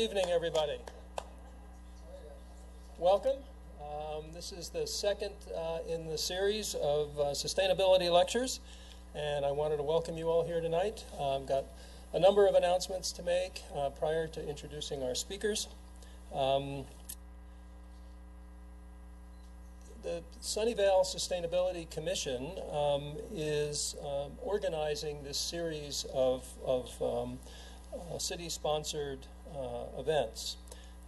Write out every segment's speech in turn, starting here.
Good evening, everybody. Welcome. Um, this is the second uh, in the series of uh, sustainability lectures, and I wanted to welcome you all here tonight. I've um, got a number of announcements to make uh, prior to introducing our speakers. Um, the Sunnyvale Sustainability Commission um, is um, organizing this series of, of um, uh, city-sponsored events.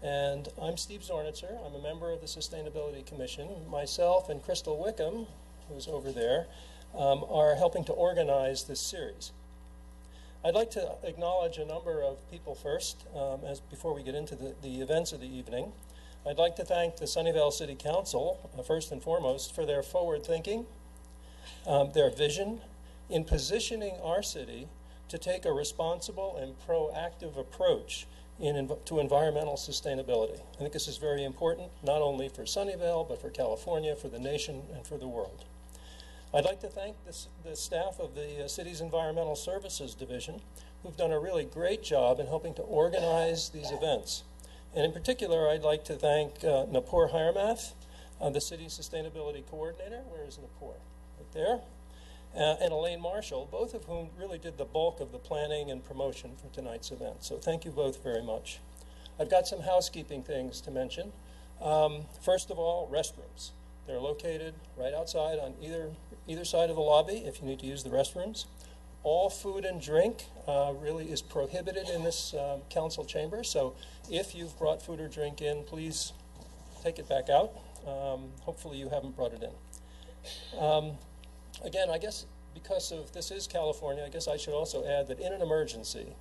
And I'm Steve Zornitzer. I'm a member of the Sustainability Commission. Myself and Crystal Wickham, who's over there, um, are helping to organize this series. I'd like to acknowledge a number of people first, um, as before we get into the, the events of the evening. I'd like to thank the Sunnyvale City Council, uh, first and foremost, for their forward thinking, um, their vision in positioning our city to take a responsible and proactive approach in, to environmental sustainability. I think this is very important, not only for Sunnyvale, but for California, for the nation, and for the world. I'd like to thank this, the staff of the uh, city's Environmental Services Division, who've done a really great job in helping to organize these events. And in particular, I'd like to thank uh, Nupur Hiremath, uh, the city's sustainability coordinator. Where is Nupur? Right there uh, and Elaine Marshall, both of whom really did the bulk of the planning and promotion for tonight's event. So thank you both very much. I've got some housekeeping things to mention. Um, first of all, restrooms. They're located right outside on either, either side of the lobby if you need to use the restrooms. All food and drink uh, really is prohibited in this uh, council chamber. So if you've brought food or drink in, please take it back out. Um, hopefully you haven't brought it in. Um, again, I guess because of this is California, I guess I should also add that in an emergency,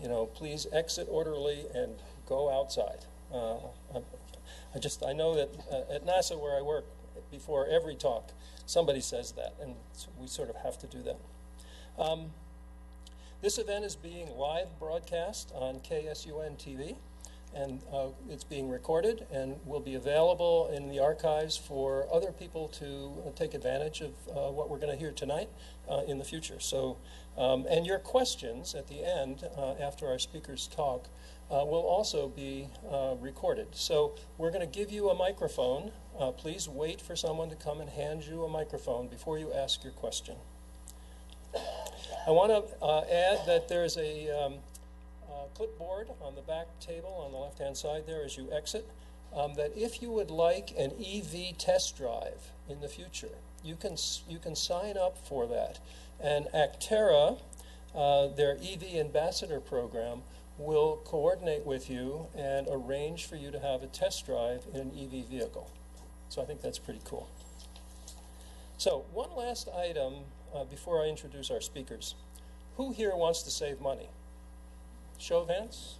you know, please exit orderly and go outside. Uh, I, just I know that uh, at NASA where I work, before every talk, somebody says that, and we sort of have to do that. Um, this event is being live broadcast on KSUN TV and uh, it's being recorded and will be available in the archives for other people to uh, take advantage of uh, what we're going to hear tonight uh, in the future. So, um, and your questions at the end, uh, after our speakers talk, will also be recorded. So we're going to give you a microphone. please wait for someone to come and hand you a microphone before you ask your question. I want to add that there's a um, clipboard on the back table on the left-hand side there as you exit, um, that if you would like an EV test drive in the future, you can, you can sign up for that. And Acterra, uh, their EV ambassador program, will coordinate with you and arrange for you to have a test drive in an EV vehicle. So I think that's pretty cool. So one last item uh, before I introduce our speakers. Who here wants to save money? Show of hands?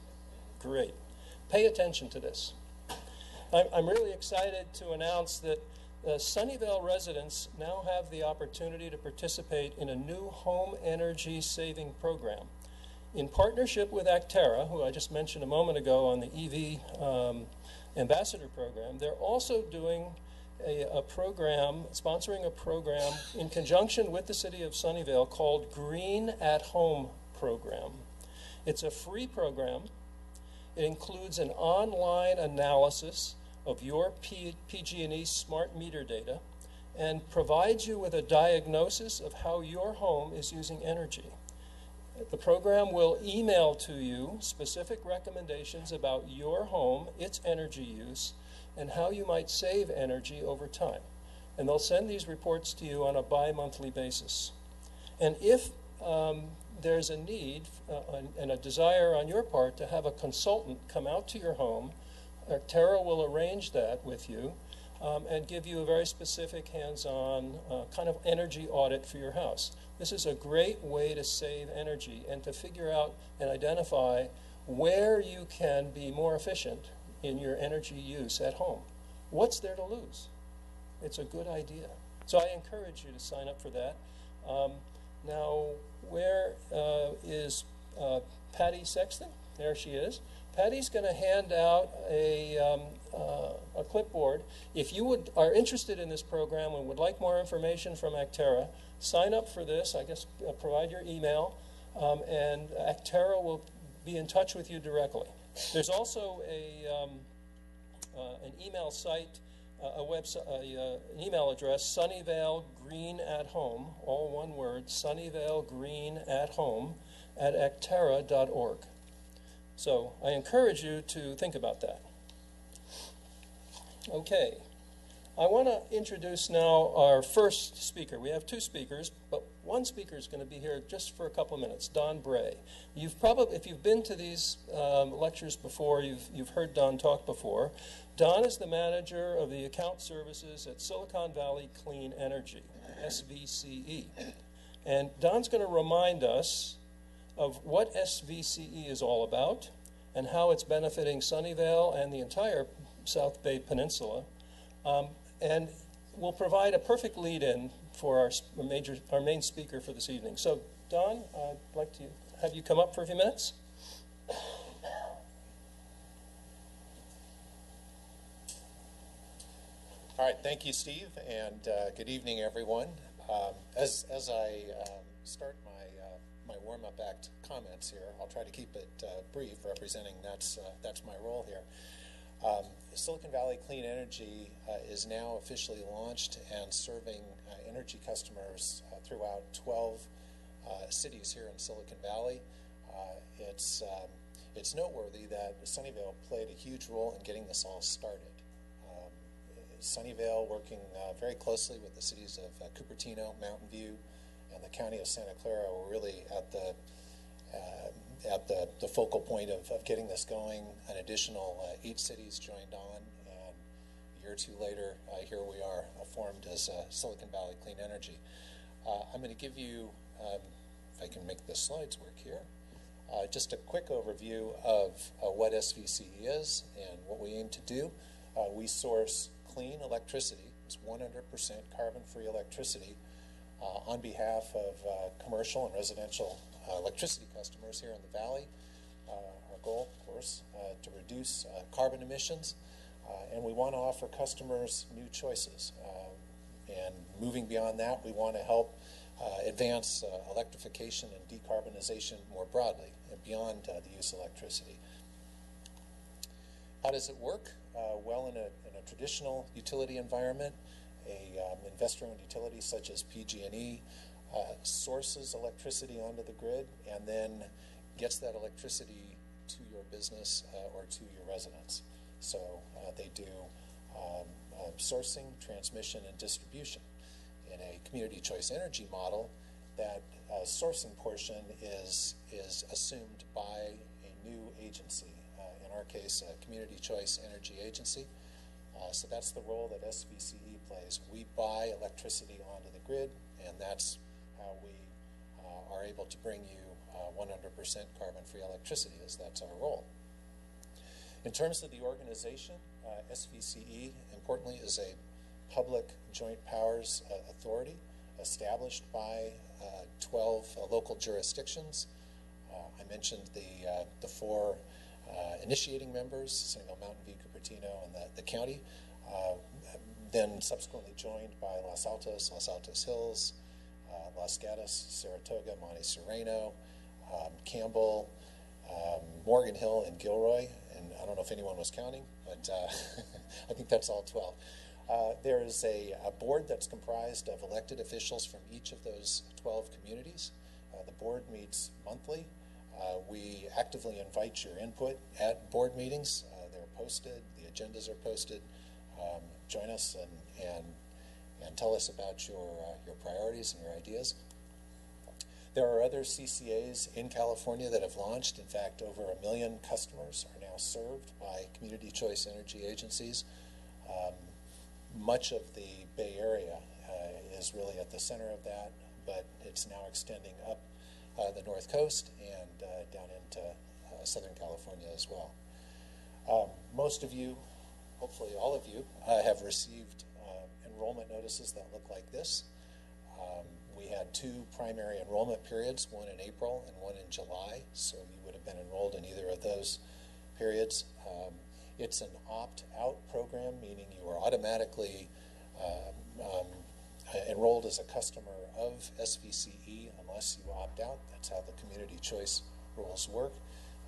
Great. Pay attention to this. I'm, really excited to announce that uh, Sunnyvale residents now have the opportunity to participate in a new home energy saving program. In partnership with Acterra, who I just mentioned a moment ago on the EV um, ambassador program, they're also doing a, a, program, sponsoring a program in conjunction with the city of Sunnyvale called Green at Home Program. It's a free program. It includes an online analysis of your PG&E smart meter data and provides you with a diagnosis of how your home is using energy. The program will email to you specific recommendations about your home, its energy use, and how you might save energy over time. And they'll send these reports to you on a bi-monthly basis. And if um, there's a need uh, and a desire on your part to have a consultant come out to your home. Tara will arrange that with you um, and give you a very specific hands-on uh, kind of energy audit for your house. This is a great way to save energy and to figure out and identify where you can be more efficient in your energy use at home. What's there to lose? It's a good idea. So I encourage you to sign up for that. Um, now, where uh, is uh, Patty Sexton? There she is. Patty's going to hand out a, um, uh, a clipboard. If you would, are interested in this program and would like more information from Acterra, sign up for this. I guess uh, provide your email, um, and Acterra will be in touch with you directly. There's also a, um, uh, an email site, a website, a, uh, an email address, Sunnyvale Green at Home, all one word, Sunnyvale Green at Home at acterra.org. So I encourage you to think about that. Okay. I want to introduce now our first speaker. We have two speakers, but one speaker is going to be here just for a couple of minutes, Don Bray. You've probably, if you've been to these um, lectures before, you've, you've heard Don talk before. Don is the manager of the account services at Silicon Valley Clean Energy, SVCE. And Don's going to remind us of what SVCE is all about and how it's benefiting Sunnyvale and the entire South Bay Peninsula. Um, and we'll provide a perfect lead in for our, major, our main speaker for this evening. So, Don, I'd like to have you come up for a few minutes. All right, thank you, Steve, and uh, good evening, everyone. Um, as, as I um, start my, uh, my warm-up act comments here, I'll try to keep it uh, brief, representing that's, uh, that's my role here. Um, Silicon Valley Clean Energy uh, is now officially launched and serving uh, energy customers throughout 12 uh, cities here in Silicon Valley. It's, um, it's noteworthy that Sunnyvale played a huge role in getting this all started. Sunnyvale working uh, very closely with the cities of Cupertino, Mountain View, and the county of Santa Clara were really at the at the, the focal point of, of getting this going. An additional uh, eight cities joined on, and a year or two later, uh, here we are, uh, formed as uh, Silicon Valley Clean Energy. Uh, I'm going to give you, um, if I can make the slides work here, uh, just a quick overview of what SVC is and what we aim to do. we source clean electricity, it's 100% carbon-free electricity, uh, on behalf of uh, commercial and residential uh, electricity customers here in the valley. Uh, our goal, of course, uh, to reduce uh, carbon emissions, and we want to offer customers new choices. and moving beyond that, we want to help advance electrification and decarbonization more broadly and beyond the use of electricity. How does it work? Uh, well, in a, in a, traditional utility environment, a um, investor-owned utility such as PG&E uh, sources electricity onto the grid and then gets that electricity to your business uh, or to your residence. So uh, they do um, uh, sourcing, transmission, and distribution. In a community choice energy model, that uh, sourcing portion is, is assumed by a new agency, our case, a community choice energy agency. Uh, so that's the role that SVCE plays. We buy electricity onto the grid, and that's how we uh, are able to bring you 100% uh, carbon-free electricity, as that's our role. In terms of the organization, uh, SVCE, importantly, is a public joint powers uh, authority established by 12 local jurisdictions. I mentioned the, the four initiating members, Sunnyvale Mountain View, Cupertino, and the, the county, then subsequently joined by Los Altos, Los Altos Hills, uh, Los Gatos, Saratoga, Monte Sereno, um, Campbell, um, Morgan Hill, and Gilroy. And I don't know if anyone was counting, but uh, I think that's all 12. Uh, there is a, a, board that's comprised of elected officials from each of those 12 communities. Uh, the board meets monthly. Uh, we actively invite your input at board meetings. Uh, they're posted, the agendas are posted. Um, join us and, and and tell us about your, uh, your priorities and your ideas. There are other CCAs in California that have launched. In fact, over a million customers are now served by community choice energy agencies. Um, much of the Bay Area uh, is really at the center of that, but it's now extending up uh, the North Coast and uh, down into uh, Southern California as well. Um, most of you, hopefully all of you, uh, have received enrollment notices that look like this. Um, we had two primary enrollment periods, one in April and one in July, so you would have been enrolled in either of those periods. Um, it's an opt-out program, meaning you are automatically um, um enrolled as a customer of SVCE unless you opt out. That's how the community choice rules work.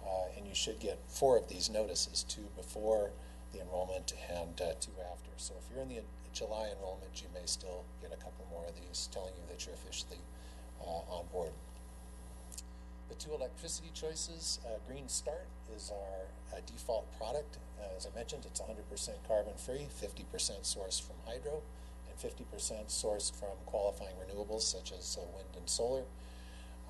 Uh, and you should get four of these notices, two before the enrollment and uh, two after. So if you're in the July enrollment, you may still get a couple more of these telling you that you're officially uh, on board. The two electricity choices, uh, Green Start is our uh, default product. Uh, as I mentioned, it's 100% carbon free, 50% sourced from hydro, and 50% sourced from qualifying renewables such as uh, wind and solar.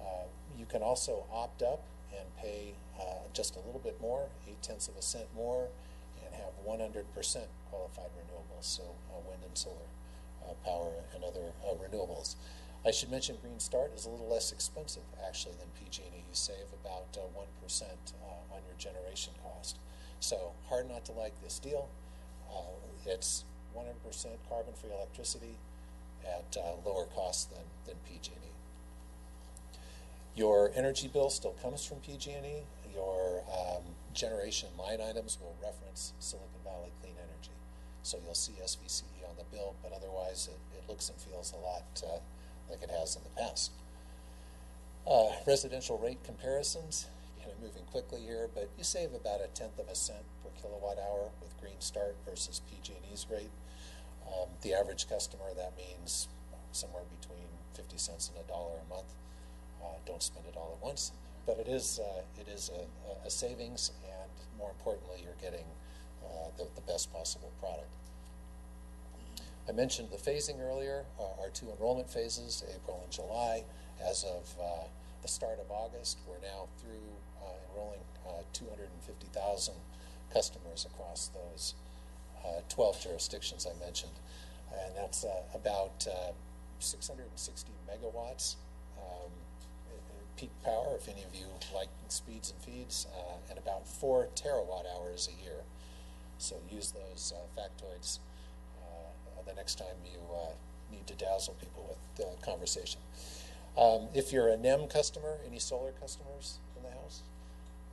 Uh, you can also opt up and pay uh, just a little bit more, eight tenths of a cent more, and have 100% qualified renewables, so wind and solar power and other renewables. I should mention Green Start is a little less expensive actually than PG&E. You save about uh, 1% uh, on your generation cost. So hard not to like this deal. Uh, it's 100% carbon-free electricity at uh, lower cost than, than PG&E. Your energy bill still comes from PG&E. Your um, generation line items will reference Silicon Valley Clean Energy. So you'll see SVCE on the bill, but otherwise it, it looks and feels a lot uh, like it has in the past. Uh, residential rate comparisons, kind of moving quickly here, but you save about a tenth of a cent per kilowatt hour with Green Start versus PG&E's rate. Um, the average customer, that means somewhere between 50 cents and a dollar a month. Uh, don't spend it all at once, but it is uh, it is a, a, savings, and more importantly, you're getting uh, the, the, best possible product. I mentioned the phasing earlier. our two enrollment phases, April and July. As of uh, the start of August, we're now through uh, enrolling uh, 250,000 customers across those 12 jurisdictions I mentioned, and that's about 660 megawatts. Um, peak power, if any of you like speeds and feeds, uh, and about four terawatt hours a year. So use those uh, factoids uh, the next time you uh, need to dazzle people with uh, conversation. Um, if you're a NEM customer, any solar customers in the house?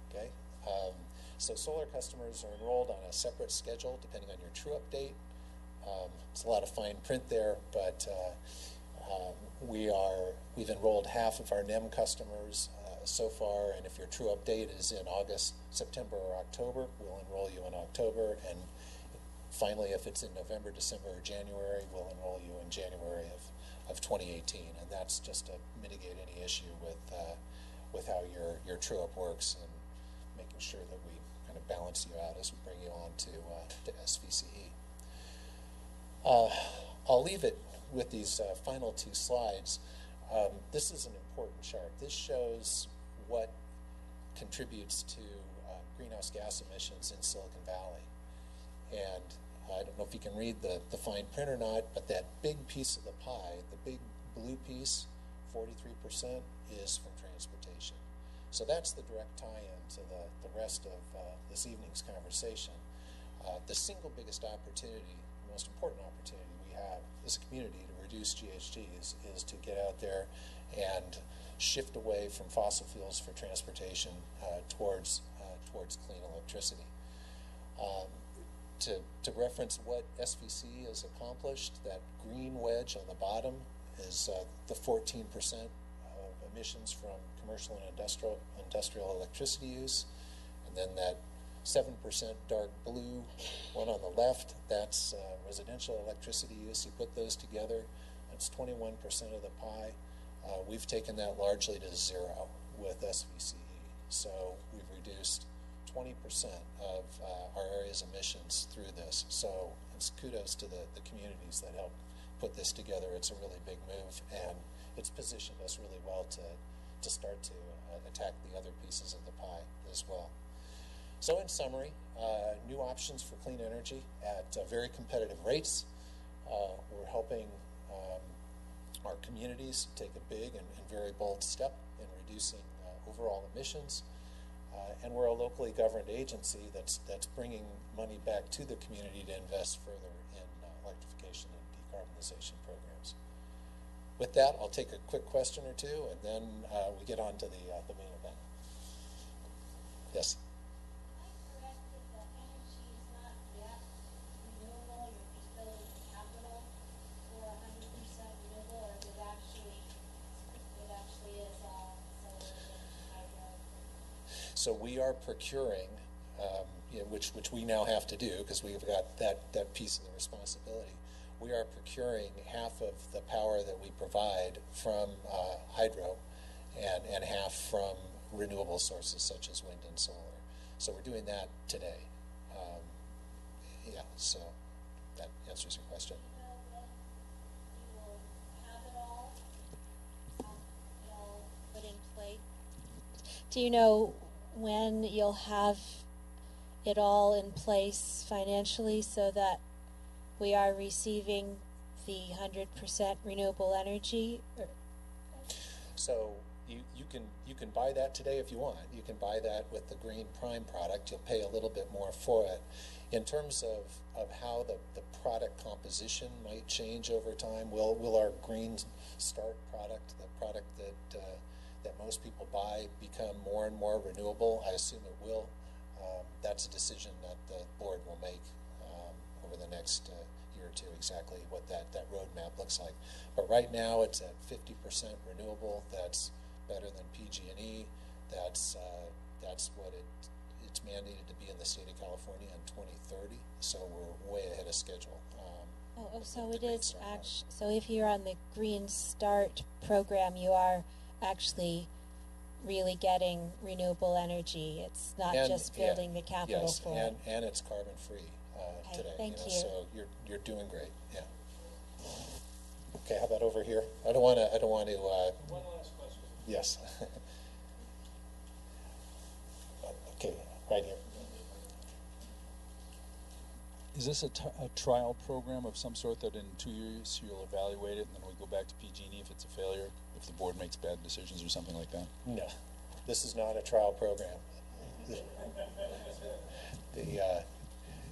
Okay. Um, so solar customers are enrolled on a separate schedule depending on your true up date. Um, it's a lot of fine print there, but uh, um, we are, we've enrolled half of our NEM customers uh, so far, and if your true update is in August, September, or October, we'll enroll you in October. And finally, if it's in November, December, or January, we'll enroll you in January of, of 2018. And that's just to mitigate any issue with, uh, with how your, your true up works and making sure that we of balance you out as we bring you on to, uh, to SVCE. Uh, I'll leave it with these uh, final two slides, um, this is an important chart. This shows what contributes to greenhouse gas emissions in Silicon Valley. And I don't know if you can read the, the fine print or not, but that big piece of the pie, the big blue piece, 43%, is from transportation. So that's the direct tie-in to the, the rest of uh, this evening's conversation. Uh, the single biggest opportunity, the most important opportunity we have as a community to reduce GHG is, is to get out there and shift away from fossil fuels for transportation uh, towards, uh, towards clean electricity. Um, to, to reference what SVC has accomplished, that green wedge on the bottom is uh, the 14% of emissions from commercial and industrial, industrial electricity use, and then that 7% dark blue one on the left, that's uh, residential electricity use. You put those together, that's 21% of the pie. Uh, we've taken that largely to zero with SVCE. So we've reduced 20% of uh, our area's emissions through this. So it's kudos to the, the communities that helped put this together. It's a really big move, and it's positioned us really well to, to start to uh, attack the other pieces of the pie as well. So in summary, uh, new options for clean energy at uh, very competitive rates. Uh, we're helping um, our communities take a big and, and, very bold step in reducing uh, overall emissions. Uh, and we're a locally governed agency that's, that's bringing money back to the community to invest further in electrification and decarbonization programs. With that, I'll take a quick question or two, and then we get on to the, the main event. Yes? So we are procuring, um, you know, which, which we now have to do because we've got that, that piece of the responsibility. We are procuring half of the power that we provide from uh, hydro and, and half from renewable sources such as wind and solar. So we're doing that today. Um, yeah, so that answers your question. Do you know when you'll have it all in place financially so that we are receiving the hundred percent renewable energy? So you, you can you can buy that today if you want. You can buy that with the Green Prime product. You'll pay a little bit more for it. In terms of, of how the, the product composition might change over time, will will our Green Start product, the product that uh, that most people buy, become more and more renewable? I assume it will. Um, that's a decision that the board will make the next uh, year or two, exactly what that, that roadmap looks like. But right now, it's at 50% renewable. That's better than PG&E. That's, uh, that's what it, it's mandated to be in the state of California in 2030. So we're way ahead of schedule. Um, Oh, oh, so it is Start act, product. so if you're on the Green Start program, you are actually really getting renewable energy. It's not And- just yeah, building the capital yes, for and, it. and it's carbon free Okay, today. thank know, you. So you're you're doing great. Yeah. Okay, how about over here? I don't want to. I don't want to. Uh, One last question. yes. okay, right here. Is this a, t- a trial program of some sort that in two years you'll evaluate it and then we go back to PG&E if it's a failure, if the board makes bad decisions or something like that? No, this is not a trial program. The uh,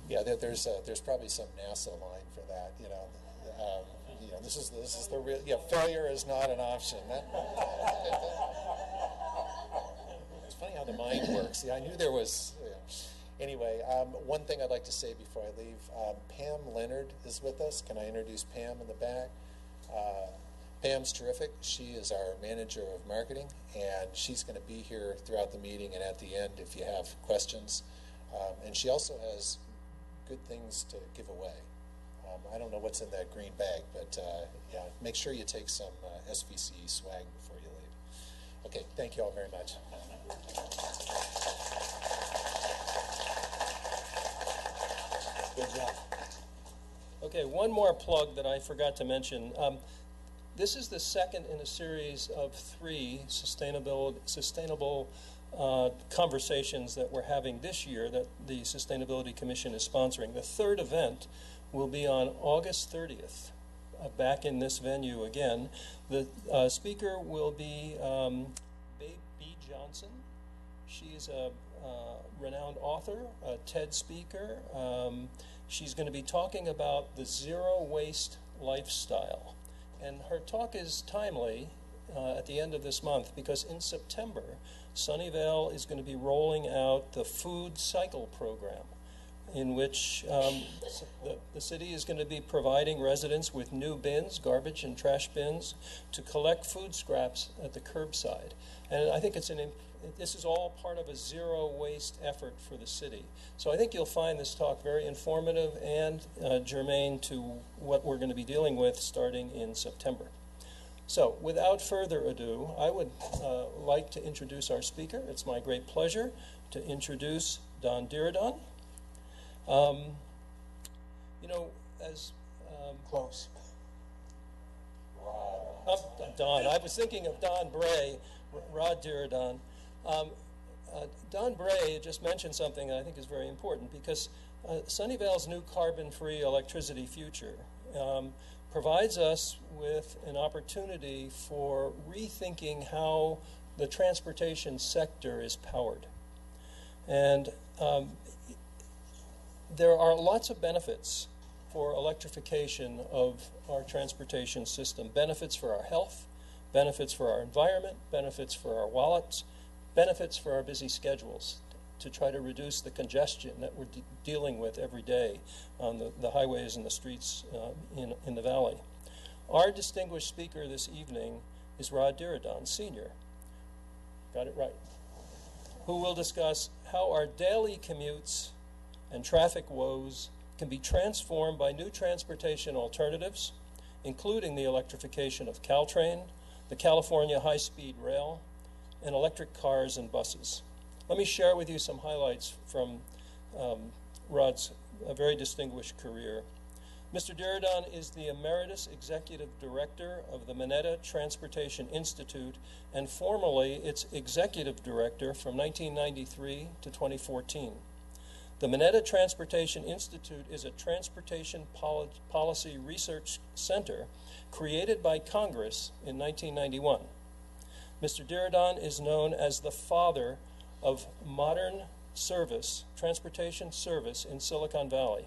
yeah, there, there's uh, there's probably some NASA line for that. You know, um, you know, this is this is the real. Yeah, failure is not an option. That, it's funny how the mind works. Yeah, I knew there was. Anyway, um, one thing I'd like to say before I leave, um, Pam Leonard is with us. Can I introduce Pam in the back? Uh, Pam's terrific. She is our manager of marketing, and she's going to be here throughout the meeting and at the end if you have questions. Um, and she also has good things to give away. Um, I don't know what's in that green bag, but uh, yeah, make sure you take some uh, SVC swag before you leave. Okay, thank you all very much. Good job. Okay, one more plug that I forgot to mention. Um, this is the second in a series of three sustainable, sustainable uh, conversations that we're having this year that the Sustainability Commission is sponsoring. The third event will be on August 30th, uh, back in this venue again. The uh, speaker will be um, Babe B. Johnson. She is a uh, renowned author, a TED speaker. Um, she's going to be talking about the zero waste lifestyle. And her talk is timely uh, at the end of this month because in September, Sunnyvale is going to be rolling out the food cycle program in which um, the, the city is going to be providing residents with new bins, garbage and trash bins, to collect food scraps at the curbside. And I think it's an, this is all part of a zero waste effort for the city. So I think you'll find this talk very informative and uh, germane to what we're going to be dealing with starting in September. So, without further ado, I would uh, like to introduce our speaker. It's my great pleasure to introduce Don Diridon. Um, you know, as um, Close. uh, Don, I was thinking of Don Bray, Rod Diridon. Um, uh, Don Bray just mentioned something that I think is very important because uh, Sunnyvale's new carbon-free electricity future um, provides us with an opportunity for rethinking how the transportation sector is powered. And um, there are lots of benefits for electrification of our transportation system benefits for our health, benefits for our environment, benefits for our wallets, benefits for our busy schedules to try to reduce the congestion that we're de- dealing with every day on the, the highways and the streets uh, in, in the valley. Our distinguished speaker this evening is Rod Diridon, Sr. Got it right. who will discuss how our daily commutes and traffic woes can be transformed by new transportation alternatives, including the electrification of Caltrain, the California High Speed Rail, and electric cars and buses. Let me share with you some highlights from um, Rod's very distinguished career. Mr. Diridon is the Emeritus Executive Director of the Mineta Transportation Institute and formerly its Executive Director from 1993 to 2014. The Mineta Transportation Institute is a transportation poli- policy research center created by Congress in 1991. Mr. Diridon is known as the father of modern service, transportation service in Silicon Valley,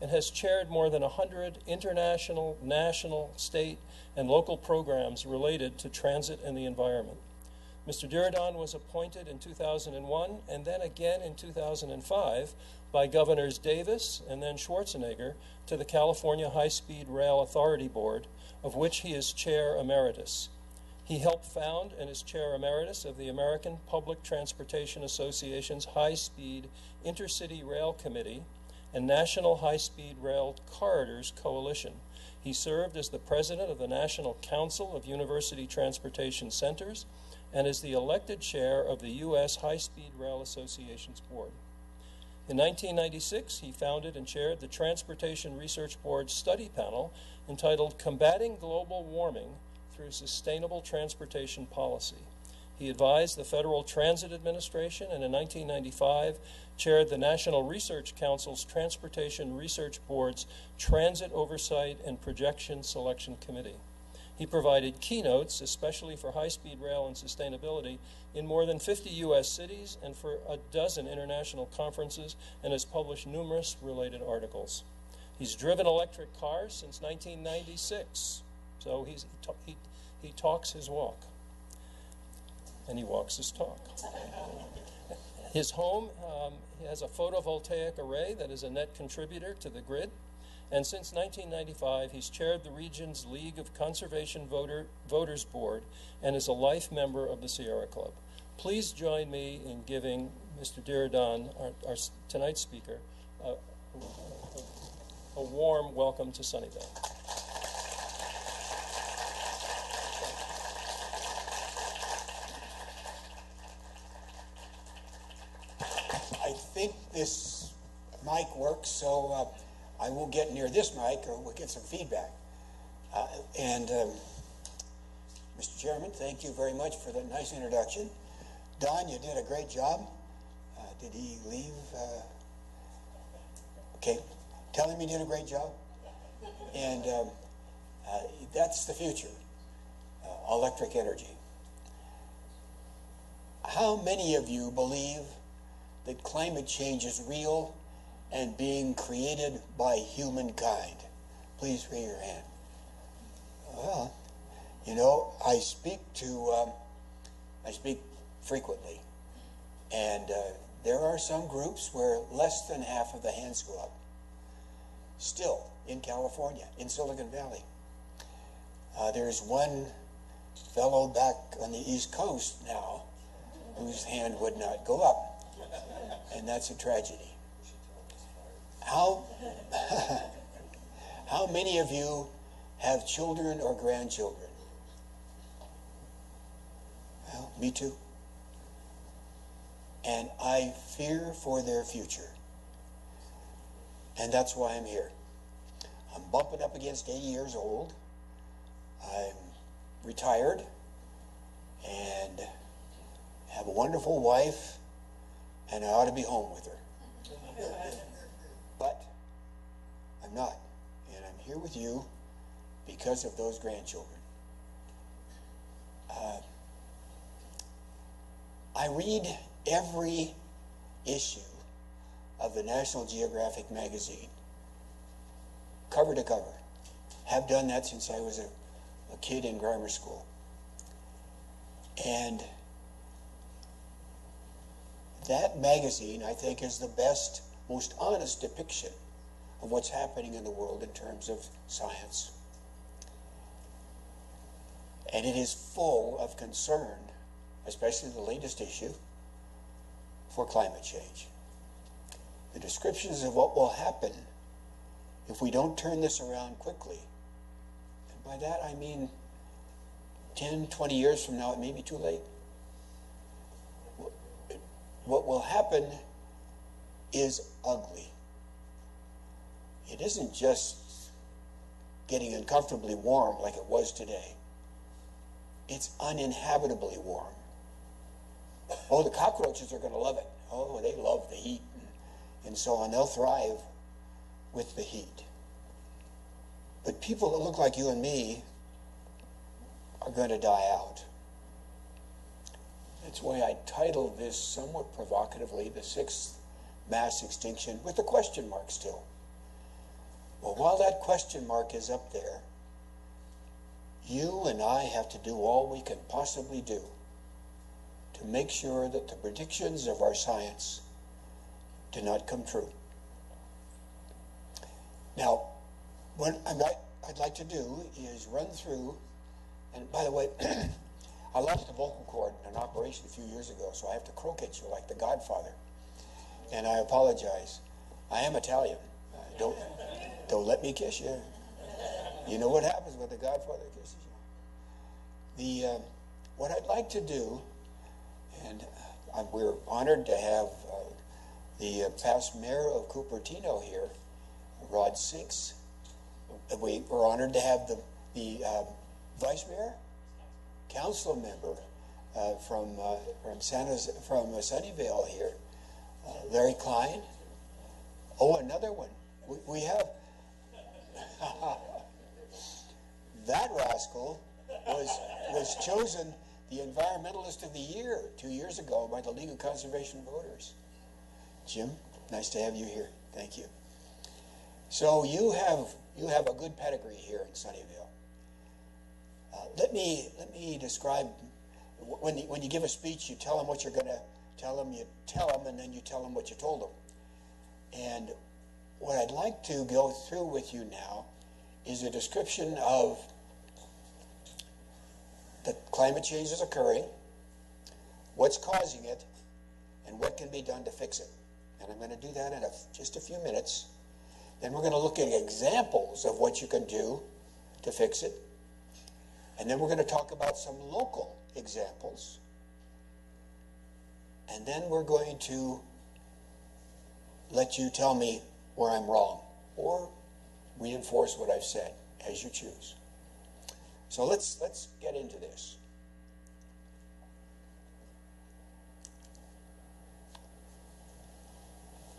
and has chaired more than 100 international, national, state, and local programs related to transit and the environment. Mr. Diridon was appointed in 2001 and then again in 2005 by Governors Davis and then Schwarzenegger to the California High Speed Rail Authority Board, of which he is chair emeritus. He helped found and is chair emeritus of the American Public Transportation Association's High Speed Intercity Rail Committee and National High Speed Rail Corridors Coalition. He served as the president of the National Council of University Transportation Centers and is the elected chair of the U.S. High Speed Rail Association's board. In 1996, he founded and chaired the Transportation Research Board study panel entitled Combating Global Warming through Sustainable Transportation Policy. He advised the Federal Transit Administration and in 1995 chaired the National Research Council's Transportation Research Board's Transit Oversight and Projection Selection Committee. He provided keynotes, especially for high speed rail and sustainability, in more than 50 U.S. cities and for a dozen international conferences and has published numerous related articles. He's driven electric cars since 1996, so he's, he, he, he talks his walk, and he walks his talk. His home um, has a photovoltaic array that is a net contributor to the grid. And since 1995, he's chaired the region's League of Conservation Voter, Voters Board and is a life member of the Sierra Club. Please join me in giving Mr. Diridon, our, our tonight's speaker, a, a warm welcome to Sunnyvale. I think this mic works, so uh, I won't get near this mic or we'll get some feedback. Uh, and um, Mr. Chairman, thank you very much for that nice introduction. Don, you did a great job. Uh, did he leave? Uh, okay, tell him he did a great job. And um, uh, that's the future uh, electric energy. How many of you believe that climate change is real and being created by humankind? Please raise your hand. Well, you know, I speak to, um, I speak frequently, and uh, there are some groups where less than half of the hands go up. Still, in California, in Silicon Valley, uh, there's one fellow back on the East Coast now whose hand would not go up and that's a tragedy. How, how many of you have children or grandchildren? Well, me too. And I fear for their future. And that's why I'm here. I'm bumping up against 80 years old. I'm retired and have a wonderful wife and I ought to be home with her. But I'm not. And I'm here with you because of those grandchildren. Uh, I read every issue of the National Geographic magazine, cover to cover. Have done that since I was a, a kid in grammar school. And that magazine, I think, is the best, most honest depiction of what's happening in the world in terms of science. And it is full of concern, especially the latest issue, for climate change. The descriptions of what will happen if we don't turn this around quickly. And by that I mean 10, 20 years from now, it may be too late. What will happen is ugly. It isn't just getting uncomfortably warm like it was today. It's uninhabitably warm. Oh, the cockroaches are going to love it. Oh, they love the heat and, so on. They'll thrive with the heat. But people that look like you and me are going to die out. That's why I titled this somewhat provocatively The Sixth Mass Extinction with a question mark still. Well, while that question mark is up there, you and I have to do all we can possibly do to make sure that the predictions of our science do not come true. Now, what I'd like to do is run through, and by the way, I lost a vocal cord in an operation a few years ago, so I have to croak at you like the Godfather. And I apologize. I am Italian. Uh, don't, don't let me kiss you. You know what happens when the Godfather kisses you. The, uh, what I'd like to do, and uh, we're honored to have uh, the uh, past mayor of Cupertino here, Rod Sinks. We, we're honored to have the, the um, vice mayor, council member uh, from, uh, from, San from Sunnyvale here, Larry Klein. Oh, another one. We, we have that rascal was was chosen the environmentalist of the year two years ago by the League of Conservation Voters. Jim, nice to have you here. Thank you. So you have you have a good pedigree here in Sunnyvale. Let me let me describe when you, when you give a speech, you tell them what you're going to tell them. You tell them, and then you tell them what you told them. And what I'd like to go through with you now is a description of the climate change is occurring, what's causing it, and what can be done to fix it. And I'm going to do that in a, just a few minutes. Then we're going to look at examples of what you can do to fix it. And then we're going to talk about some local examples. And then we're going to let you tell me where I'm wrong or reinforce what I've said as you choose. So let's let's get into this.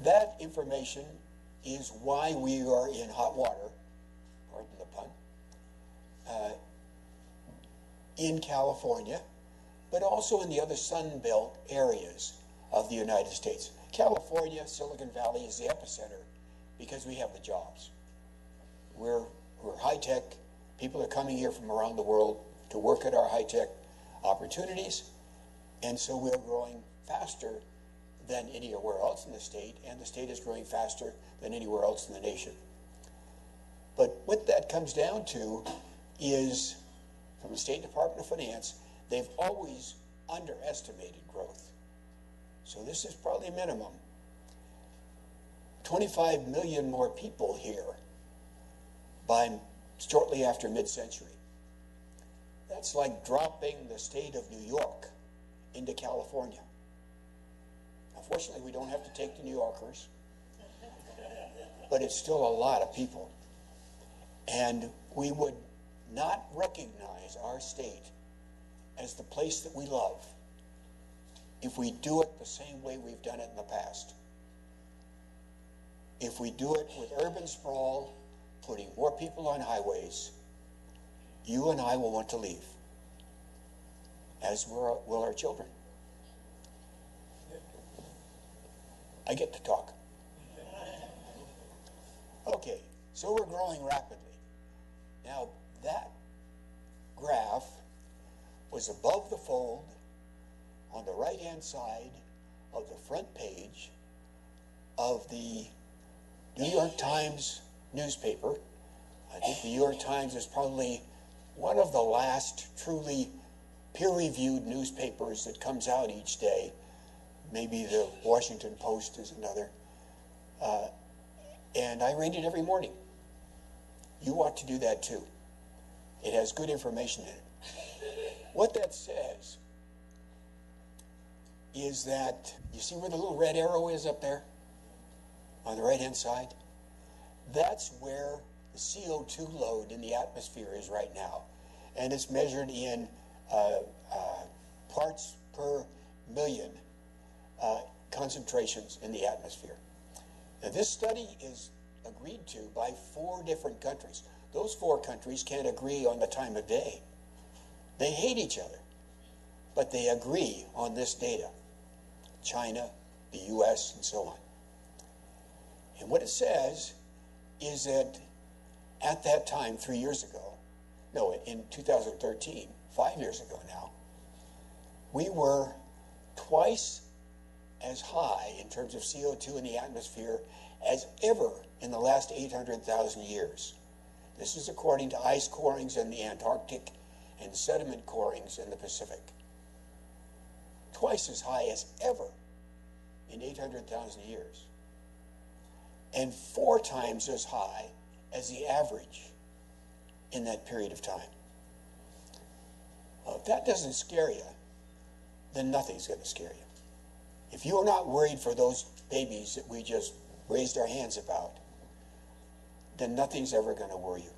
That information is why we are in hot water, pardon the pun, uh, in California, but also in the other Sun Belt areas of the United States. California, Silicon Valley is the epicenter because we have the jobs. We're, we're high tech. People are coming here from around the world to work at our high tech opportunities. And so we're growing faster than anywhere else in the state, and the state is growing faster than anywhere else in the nation. But what that comes down to is, from the State Department of Finance, they've always underestimated growth. So this is probably a minimum. 25 million more people here by shortly after mid-century. That's like dropping the state of New York into California. Unfortunately, we don't have to take the New Yorkers, but it's still a lot of people. And we would not recognize our state as the place that we love if we do it the same way we've done it in the past. If we do it with urban sprawl, putting more people on highways, you and I will want to leave, as will our children. I get to talk. Okay, so we're growing rapidly. Now, that graph was above the fold on the right hand side of the front page of the New York Times newspaper. I think the New York Times is probably one of the last truly peer reviewed newspapers that comes out each day maybe the Washington Post is another. Uh, and I read it every morning. You ought to do that too. It has good information in it. What that says is that you see where the little red arrow is up there on the right hand side? That's where the CO2 load in the atmosphere is right now. And it's measured in uh, uh, parts per million uh, concentrations in the atmosphere. Now, this study is agreed to by four different countries. Those four countries can't agree on the time of day. They hate each other, but they agree on this data China, the US, and so on. And what it says is that at that time, three years ago, no, in 2013, five years ago now, we were twice as high in terms of CO2 in the atmosphere as ever in the last 800,000 years. This is according to ice corings in the Antarctic and sediment corings in the Pacific. Twice as high as ever in 800,000 years. And four times as high as the average in that period of time. Well, if that doesn't scare you, then nothing's going to scare you. If you're not worried for those babies that we just raised our hands about, then nothing's ever going to worry you.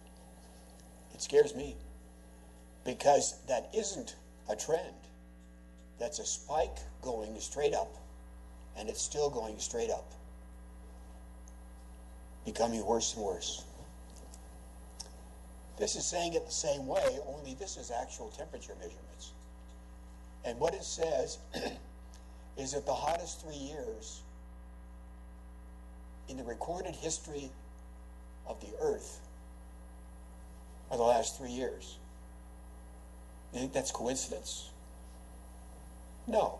It scares me because that isn't a trend. That's a spike going straight up, and it's still going straight up, becoming worse and worse. This is saying it the same way, only this is actual temperature measurements. And what it says is that the hottest three years in the recorded history of the earth are the last three years. You think that's coincidence? No.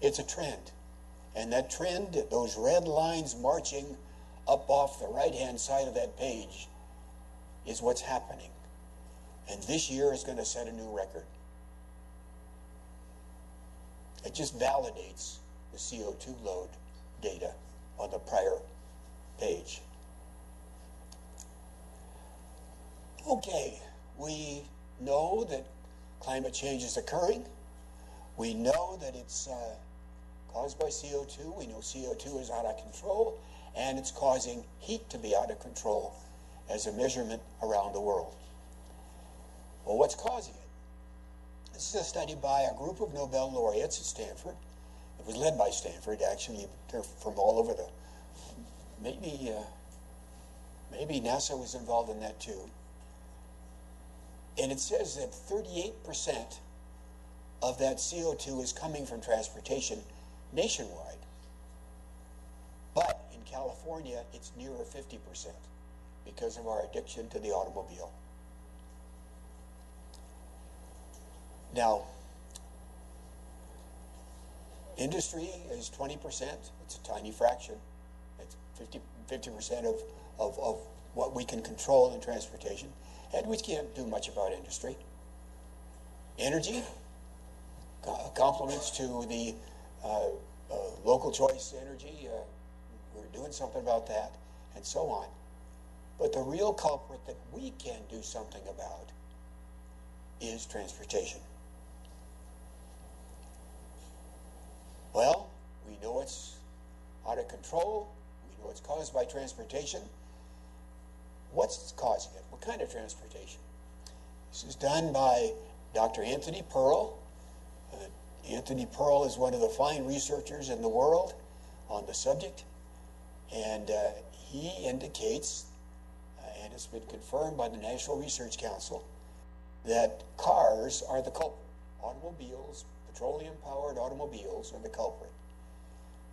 It's a trend. And that trend, those red lines marching up off the right hand side of that page, is what's happening. And this year is going to set a new record. It just validates the CO2 load data on the prior page. Okay, we know that climate change is occurring. We know that it's uh, caused by CO2. We know CO2 is out of control, and it's causing heat to be out of control as a measurement around the world. Well, what's causing it? This is a study by a group of Nobel laureates at Stanford. It was led by Stanford, actually. They're from all over the. Maybe, uh, maybe NASA was involved in that too. And it says that 38% of that CO2 is coming from transportation nationwide. But in California, it's nearer 50% because of our addiction to the automobile. Now, industry is 20%. It's a tiny fraction. It's 50, 50% of, of, of what we can control in transportation. And we can't do much about industry. Energy, compliments to the uh, uh, local choice energy. Uh, we're doing something about that, and so on. But the real culprit that we can do something about is transportation. Well, we know it's out of control. We know it's caused by transportation. What's causing it? What kind of transportation? This is done by Dr. Anthony Perl. Uh, Anthony Perl is one of the fine researchers in the world on the subject, and uh, he indicates, uh, and it's been confirmed by the National Research Council, that cars are the culprit. Automobiles, petroleum powered automobiles, are the culprit.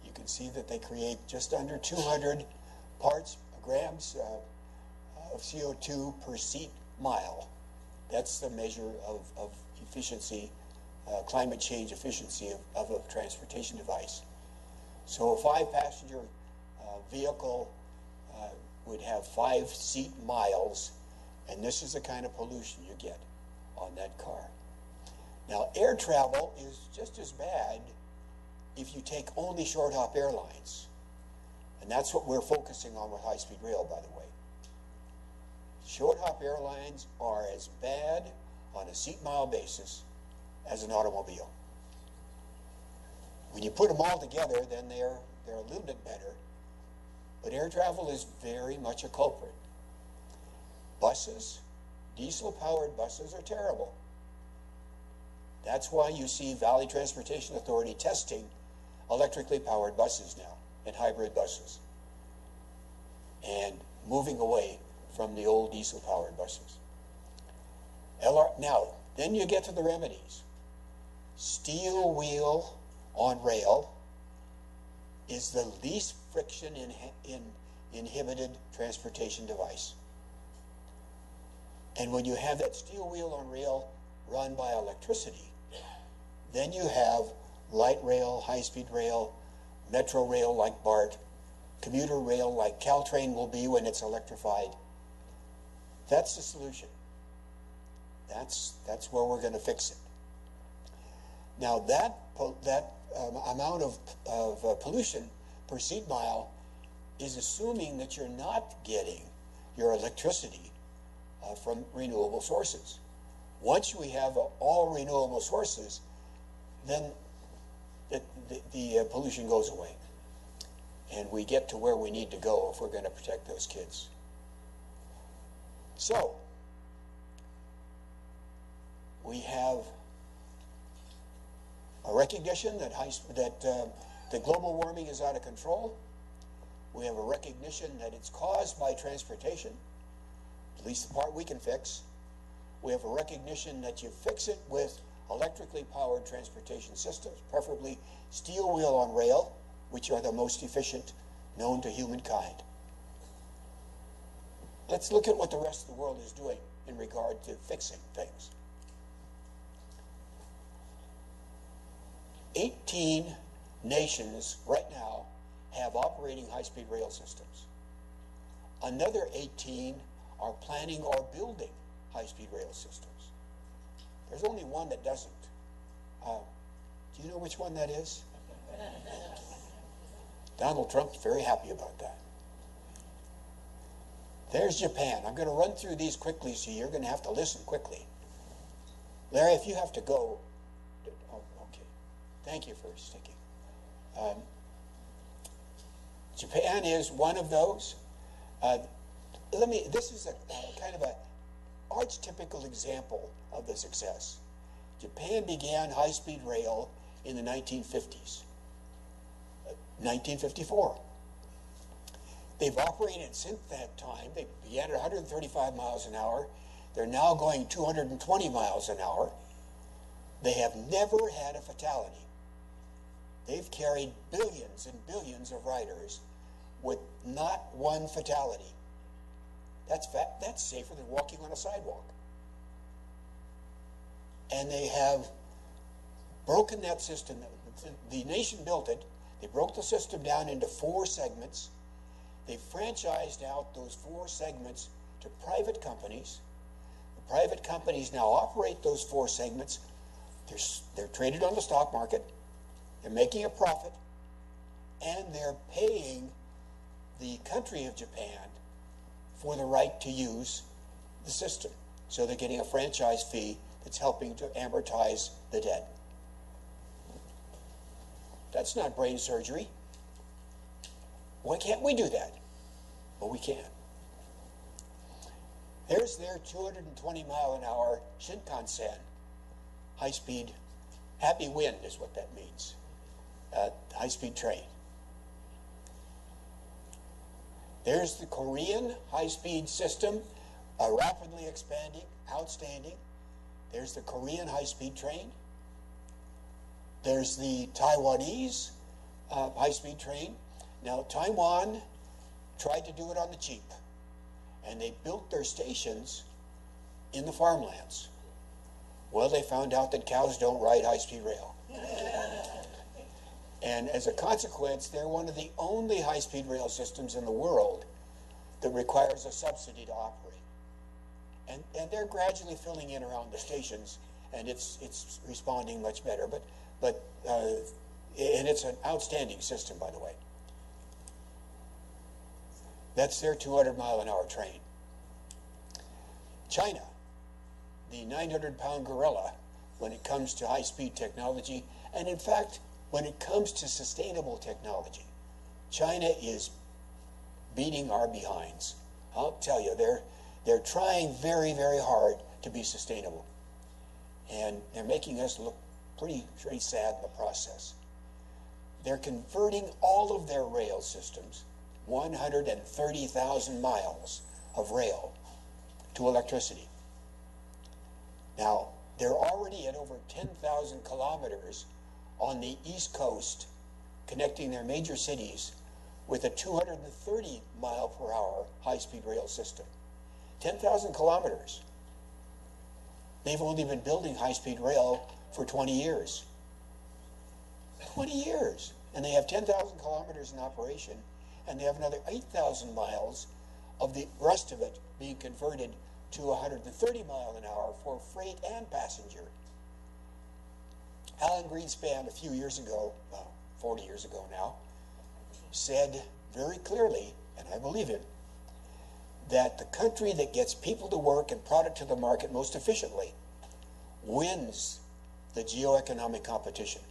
You can see that they create just under 200 parts, grams, uh, of CO2 per seat mile. That's the measure of, of efficiency, uh, climate change efficiency of, of, a transportation device. So a five passenger uh, vehicle uh, would have five seat miles, and this is the kind of pollution you get on that car. Now, air travel is just as bad if you take only short hop airlines. And that's what we're focusing on with high speed rail, by the way. Short hop airlines are as bad on a seat mile basis as an automobile. When you put them all together, then they're, they're a little bit better. But air travel is very much a culprit. Buses, diesel powered buses are terrible. That's why you see Valley Transportation Authority testing electrically powered buses now and hybrid buses and moving away from the old diesel powered buses. LR, now, then you get to the remedies. Steel wheel on rail is the least friction in, in inhibited transportation device. And when you have that steel wheel on rail run by electricity, then you have light rail, high speed rail, metro rail like BART, commuter rail like Caltrain will be when it's electrified. That's the solution. That's, that's where we're going to fix it. Now, that, that um, amount of, of uh, pollution per seat mile is assuming that you're not getting your electricity uh, from renewable sources. Once we have uh, all renewable sources, then the, the, the uh, pollution goes away. And we get to where we need to go if we're going to protect those kids. So, we have a recognition that, high, that, uh, global warming is out of control. We have a recognition that it's caused by transportation, at least the part we can fix. We have a recognition that you fix it with electrically powered transportation systems, preferably steel wheel on rail, which are the most efficient known to humankind. Let's look at what the rest of the world is doing in regard to fixing things. 18 nations right now have operating high-speed rail systems. Another 18 are planning or building high-speed rail systems. There's only one that doesn't. Uh, do you know which one that is? Donald Trump's very happy about that. There's Japan. I'm going to run through these quickly, so you're going to have to listen quickly. Larry, if you have to go, oh, okay. Thank you for sticking. Um, Japan is one of those. Uh, let me. This is a uh, kind of a archetypical example of the success. Japan began high-speed rail in the 1950s. 1954. They've operated since that time. They began at 135 miles an hour. They're now going 220 miles an hour. They have never had a fatality. They've carried billions and billions of riders with not one fatality. That's, fat, that's safer than walking on a sidewalk. And they have broken that system. The nation built it. They broke the system down into four segments. They franchised out those four segments to private companies. The private companies now operate those four segments. They're, they're traded on the stock market. They're making a profit. And they're paying the country of Japan for the right to use the system. So they're getting a franchise fee that's helping to amortize the debt. That's not brain surgery. Why can't we do that? Well, we can. There's their 220 mile an hour Shinkansen, high speed, happy wind is what that means, uh, high speed train. There's the Korean high speed system, uh, rapidly expanding, outstanding. There's the Korean high speed train. There's the Taiwanese uh, high speed train. Now, Taiwan tried to do it on the cheap, and they built their stations in the farmlands. Well, they found out that cows don't ride high speed rail. and as a consequence, they're one of the only high speed rail systems in the world that requires a subsidy to operate. And, and they're gradually filling in around the stations, and it's, it's responding much better. But, but uh, And it's an outstanding system, by the way. That's their 200 mile an hour train. China, the 900 pound gorilla when it comes to high speed technology, and in fact, when it comes to sustainable technology, China is beating our behinds. I'll tell you, they're, they're trying very, very hard to be sustainable. And they're making us look pretty, pretty sad in the process. They're converting all of their rail systems, 130,000 miles of rail, to electricity. Now, they're already at over 10,000 kilometers on the East Coast, connecting their major cities with a 230 mile per hour high speed rail system. 10,000 kilometers. They've only been building high speed rail for 20 years. 20 years. And they have 10,000 kilometers in operation, and they have another 8,000 miles of the rest of it being converted to 130 mile an hour for freight and passenger. Alan Greenspan, a few years ago, uh, 40 years ago now, said very clearly, and I believe him, that the country that gets people to work and product to the market most efficiently wins the geoeconomic competition.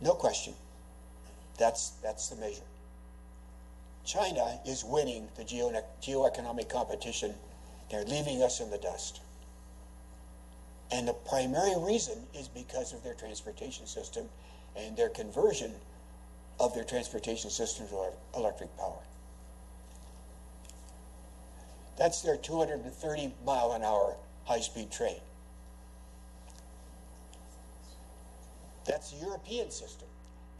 No question. That's, that's the measure. China is winning the geo geoeconomic competition. They're leaving us in the dust. And the primary reason is because of their transportation system and their conversion of their transportation system to electric power. That's their 230 mile an hour high speed train. That's the European system.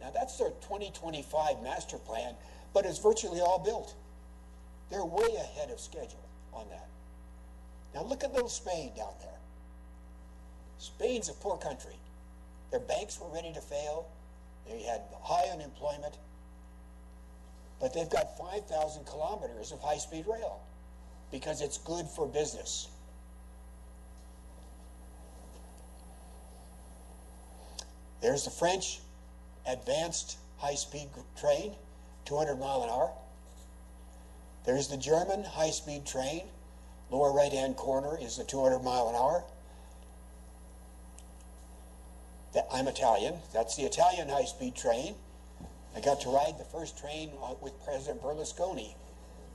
Now, that's their 2025 master plan, but it's virtually all built. They're way ahead of schedule on that. Now, look at little Spain down there. Spain's a poor country. Their banks were ready to fail. They had high unemployment. But they've got 5,000 kilometers of high speed rail because it's good for business. There's the French advanced high speed train, 200 mile an hour. There's the German high speed train. Lower right hand corner is the 200 mile an hour. I'm Italian. That's the Italian high speed train. I got to ride the first train uh, with President Berlusconi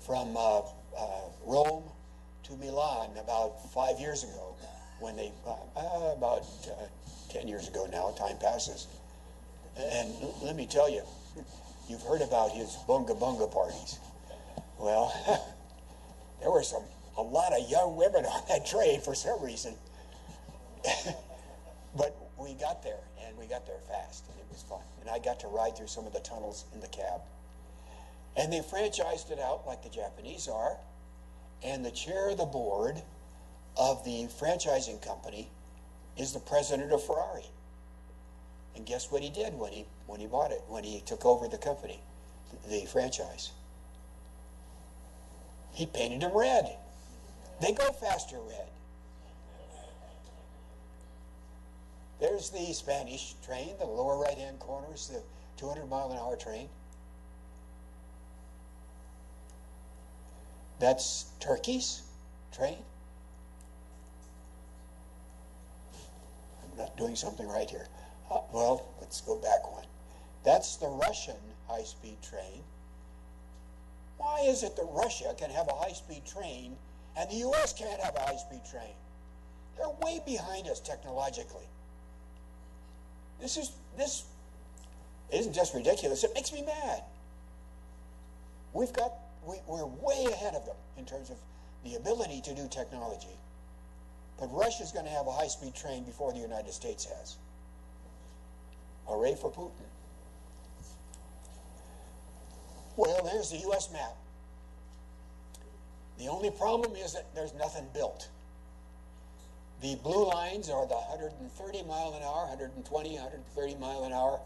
from uh, uh, Rome to Milan about five years ago when they, uh about uh, 10 years ago now, time passes. And let me tell you, you've heard about his bunga bunga parties. Well, there were some, a lot of young women on that train for some reason. but we got there, and we got there fast, and it was fun. And I got to ride through some of the tunnels in the cab. And they franchised it out like the Japanese are, and the chair of the board of the franchising company is the president of Ferrari. And guess what he did when he when he bought it, when he took over the company, the franchise? He painted them red. They go faster red. There's the Spanish train, the lower right hand corner is the 200 mile an hour train. That's Turkey's train. I'm not doing something right here. Well, let's go back one. That's the Russian high speed train. Why is it that Russia can have a high speed train and the U.S. can't have a high speed train? They're way behind us technologically. This is this isn't just ridiculous. It makes me mad. We've got we, we're way ahead of them in terms of the ability to do technology. But Russia's going to have a high speed train before the United States has. Hooray for Putin. Well, there's the U.S. map. The only problem is that there's nothing built. The blue lines are the 130 mile an hour, 120, 130 mile an hour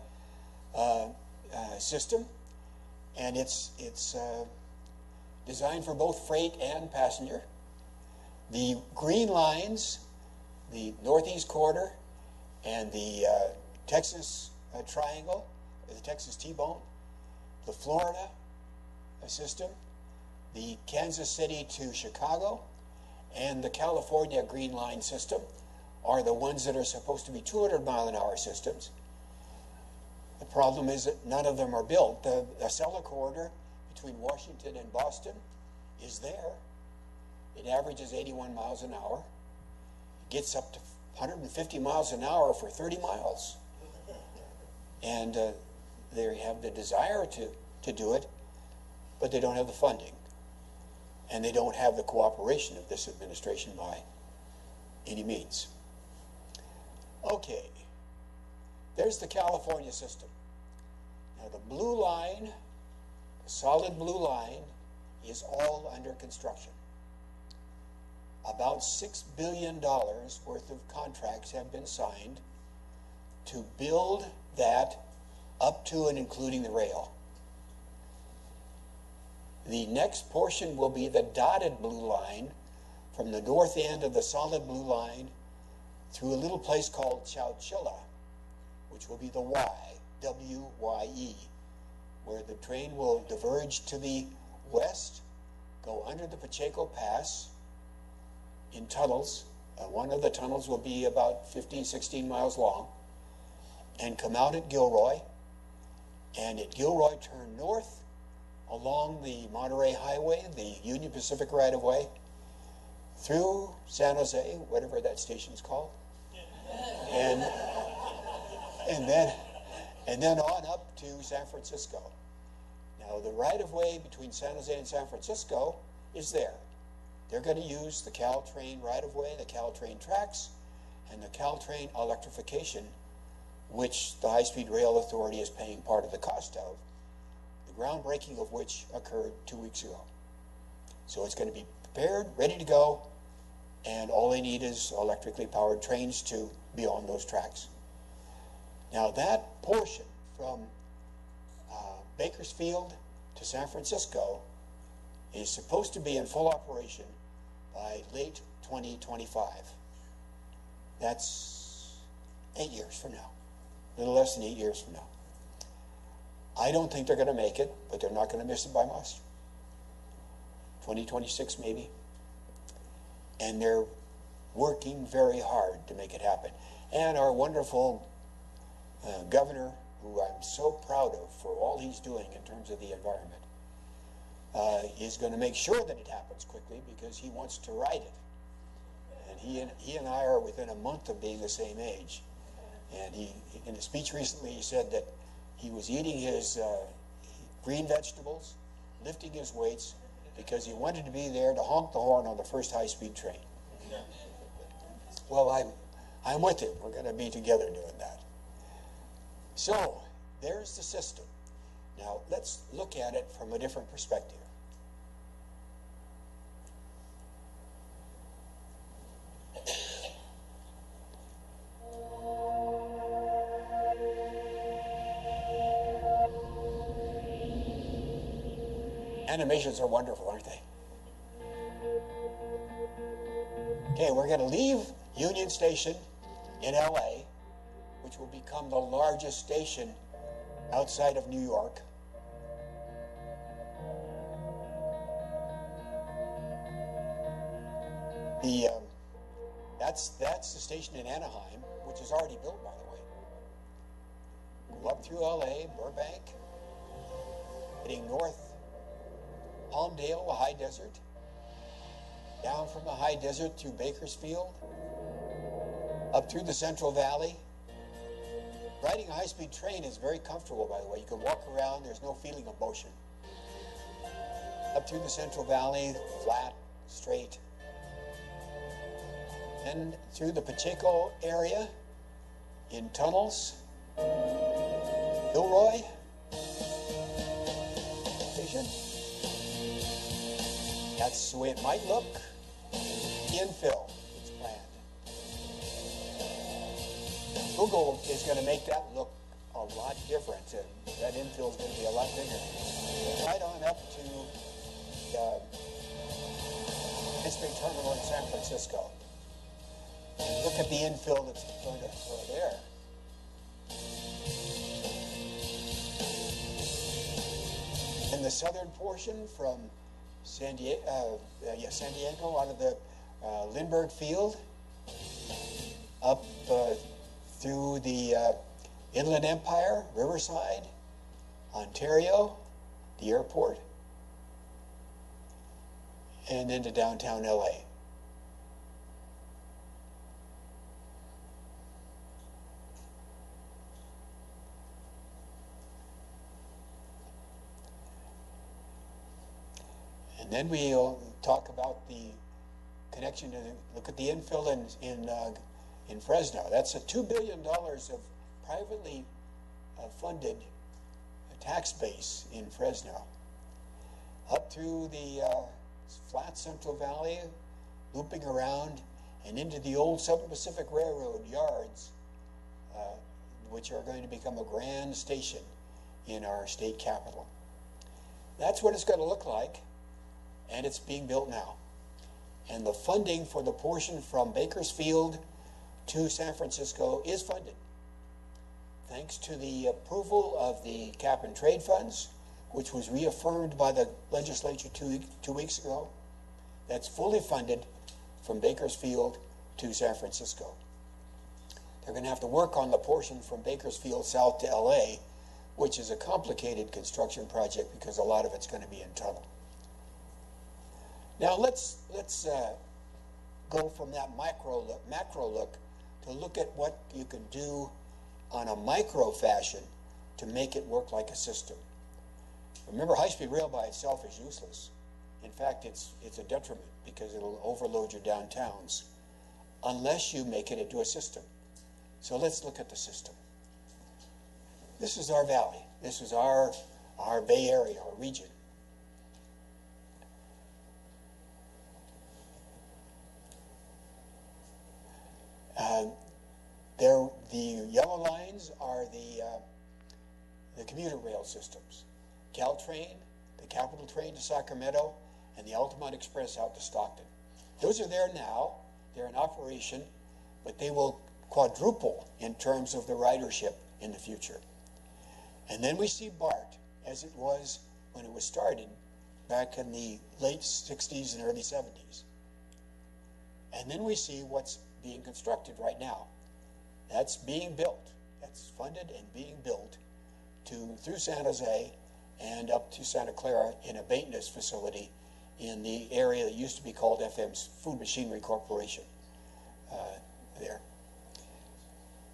uh, uh, system, and it's it's uh, designed for both freight and passenger. The green lines, the northeast corridor, and the uh, Texas uh, Triangle, the Texas T-bone, the Florida uh, system, the Kansas City to Chicago, and the California Green Line system are the ones that are supposed to be 200 mile an hour systems. The problem is that none of them are built. The Acela corridor between Washington and Boston is there. It averages 81 miles an hour. It gets up to 150 miles an hour for 30 miles. And uh, they have the desire to, to do it, but they don't have the funding. And they don't have the cooperation of this administration by any means. Okay, there's the California system. Now, the blue line, the solid blue line, is all under construction. About $6 billion worth of contracts have been signed to build that up to and including the rail. The next portion will be the dotted blue line from the north end of the solid blue line through a little place called Chowchilla, which will be the Y, W-Y-E, where the train will diverge to the west, go under the Pacheco Pass in tunnels. Uh, one of the tunnels will be about 15, 16 miles long, and come out at Gilroy, and at Gilroy turn north along the Monterey Highway, the Union Pacific right-of-way, through San Jose, whatever that station is called, and and then and then on up to San Francisco. Now the right-of-way between San Jose and San Francisco is there. They're going to use the Caltrain right-of-way, the Caltrain tracks, and the Caltrain electrification, which the High Speed Rail Authority is paying part of the cost of, the groundbreaking of which occurred two weeks ago. So it's going to be prepared, ready to go, and all they need is electrically powered trains to be on those tracks. Now that portion from uh, Bakersfield to San Francisco is supposed to be in full operation by late 2025. That's eight years from now, little less than eight years from now. I don't think they're going to make it, but they're not going to miss it by much. 2026 maybe. And they're working very hard to make it happen. And our wonderful uh, governor, who I'm so proud of for all he's doing in terms of the environment, uh, is going to make sure that it happens quickly because he wants to ride it. And he and, he and I are within a month of being the same age. And he, in a speech recently, he said that he was eating his uh, green vegetables, lifting his weights, because he wanted to be there to honk the horn on the first high-speed train. Well, I'm, I'm with him. We're going to be together doing that. So, there's the system. Now, let's look at it from a different perspective. Animations are wonderful, aren't they? Okay, we're going to leave Union Station in LA, which will become the largest station outside of New York. The um, that's that's the station in Anaheim, which is already built, by the way. Go up through LA, Burbank, heading north, Palmdale, the high desert, down from the high desert through Bakersfield, up through the Central Valley. Riding a high-speed train is very comfortable, by the way. You can walk around, there's no feeling of motion. Up through the Central Valley, flat, straight. And through the Pacheco area, in tunnels, Gilroy Station. That's the way it might look. Infill It's planned. Google is going to make that look a lot different. And that infill is going to be a lot bigger. Right on up to um, the Bay Terminal in San Francisco. Look at the infill that's going to occur there. In the southern portion from San Diego, uh, uh, yeah, San Diego out of the uh, Lindbergh Field up uh, through the Inland Empire, Riverside, Ontario, the airport, and into downtown LA. And then we'll talk about the connection to the, look at the infill in, in, uh, in Fresno. That's a $2 billion of privately uh, funded tax base in Fresno. Up through the uh, flat Central Valley, looping around, and into the old Southern Pacific Railroad yards, uh, which are going to become a grand station in our state capital. That's what it's going to look like and it's being built now. And the funding for the portion from Bakersfield to San Francisco is funded. Thanks to the approval of the cap and trade funds, which was reaffirmed by the legislature two, two weeks ago, that's fully funded from Bakersfield to San Francisco. They're going to have to work on the portion from Bakersfield south to LA, which is a complicated construction project because a lot of it's going to be in tunnel. Now let's let's uh, go from that micro look, macro look to look at what you can do on a micro fashion to make it work like a system. Remember, high-speed rail by itself is useless. In fact, it's it's a detriment because it'll overload your downtowns unless you make it into a system. So let's look at the system. This is our valley. This is our our Bay Area, our region. Uh, there, the yellow lines are the, uh, the commuter rail systems. Caltrain, the Capital Train to Sacramento, and the Altamont Express out to Stockton. Those are there now. They're in operation, but they will quadruple in terms of the ridership in the future. And then we see BART as it was when it was started back in the late 60s and early 70s. And then we see what's being constructed right now. That's being built. That's funded and being built to through San Jose and up to Santa Clara in a maintenance facility in the area that used to be called FM's Food Machinery Corporation. Uh, there.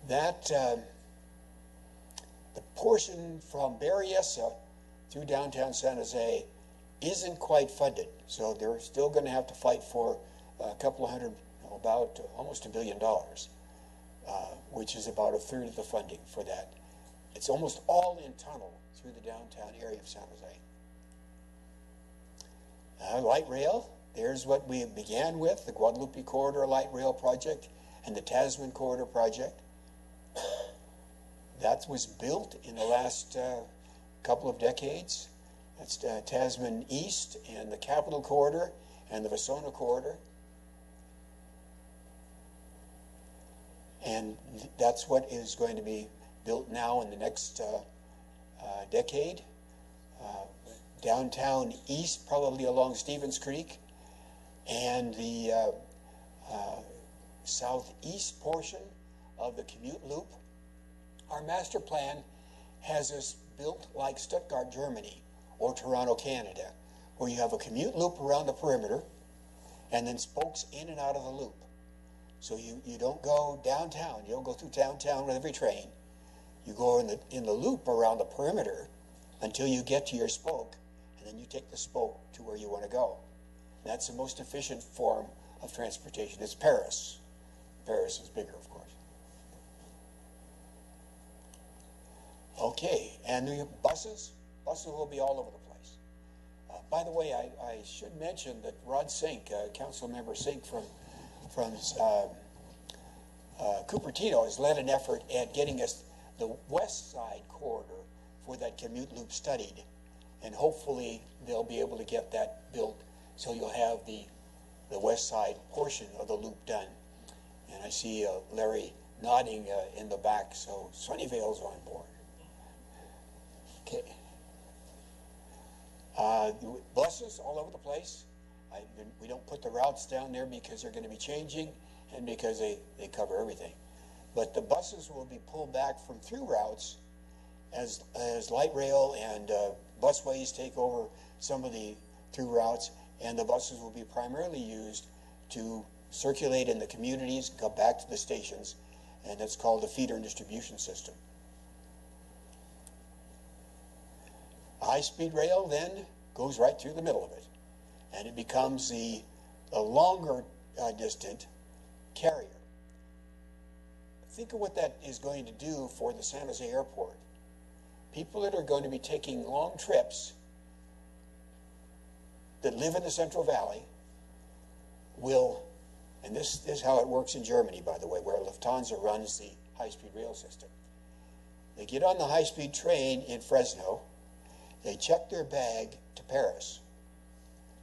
That um, the portion from Berryessa through downtown San Jose isn't quite funded, so they're still going to have to fight for a couple of hundred about almost a billion dollars, uh, which is about a third of the funding for that. It's almost all in tunnel through the downtown area of San Jose. Uh, light rail, there's what we began with, the Guadalupe Corridor Light Rail Project and the Tasman Corridor Project. That was built in the last uh, couple of decades. That's uh, Tasman East and the Capitol Corridor and the Vasona Corridor. And that's what is going to be built now in the next uh, uh, decade. Uh, downtown east, probably along Stevens Creek, and the uh, uh, southeast portion of the commute loop. Our master plan has us built like Stuttgart, Germany, or Toronto, Canada, where you have a commute loop around the perimeter and then spokes in and out of the loop. So you, you don't go downtown. You don't go through downtown with every train. You go in the, in the loop around the perimeter until you get to your spoke, and then you take the spoke to where you want to go. That's the most efficient form of transportation. It's Paris. Paris is bigger, of course. Okay, and the buses? Buses will be all over the place. Uh, by the way, I, I should mention that Rod Sink, uh, Council Member Sink from from uh, uh, Cupertino has led an effort at getting us the west side corridor for that commute loop studied. And hopefully they'll be able to get that built so you'll have the, the west side portion of the loop done. And I see uh, Larry nodding uh, in the back, so Sunnyvale's on board. Okay. Uh, buses all over the place. I, we don't put the routes down there because they're going to be changing and because they, they cover everything. But the buses will be pulled back from through routes as, as light rail and uh, busways take over some of the through routes, and the buses will be primarily used to circulate in the communities, go back to the stations, and that's called the feeder and distribution system. High-speed rail then goes right through the middle of it, and it becomes the, the longer uh, distant carrier. Think of what that is going to do for the San Jose airport. People that are going to be taking long trips that live in the Central Valley will, and this, this is how it works in Germany, by the way, where Lufthansa runs the high-speed rail system. They get on the high-speed train in Fresno, they check their bag to Paris.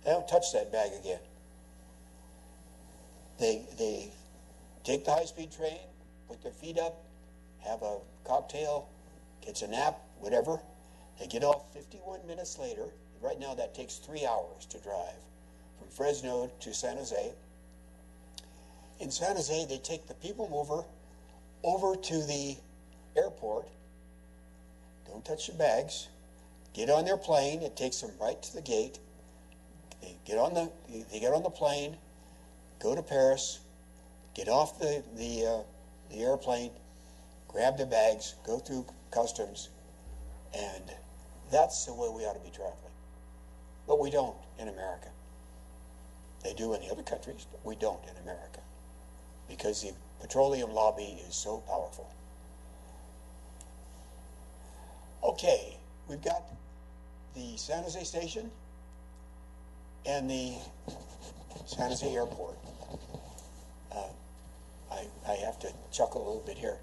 They don't touch that bag again. They, they take the high-speed train, put their feet up, have a cocktail, gets a nap, whatever. They get off 51 minutes later. Right now, that takes three hours to drive from Fresno to San Jose. In San Jose, they take the people mover over to the airport. Don't touch your bags. Get on their plane. It takes them right to the gate. They get on the they get on the plane, go to Paris, get off the the uh, the airplane, grab their bags, go through customs, and that's the way we ought to be traveling. But we don't in America. They do in the other countries, but we don't in America because the petroleum lobby is so powerful. Okay, we've got the San Jose station and the San Jose airport. Uh, I, I have to chuckle a little bit here.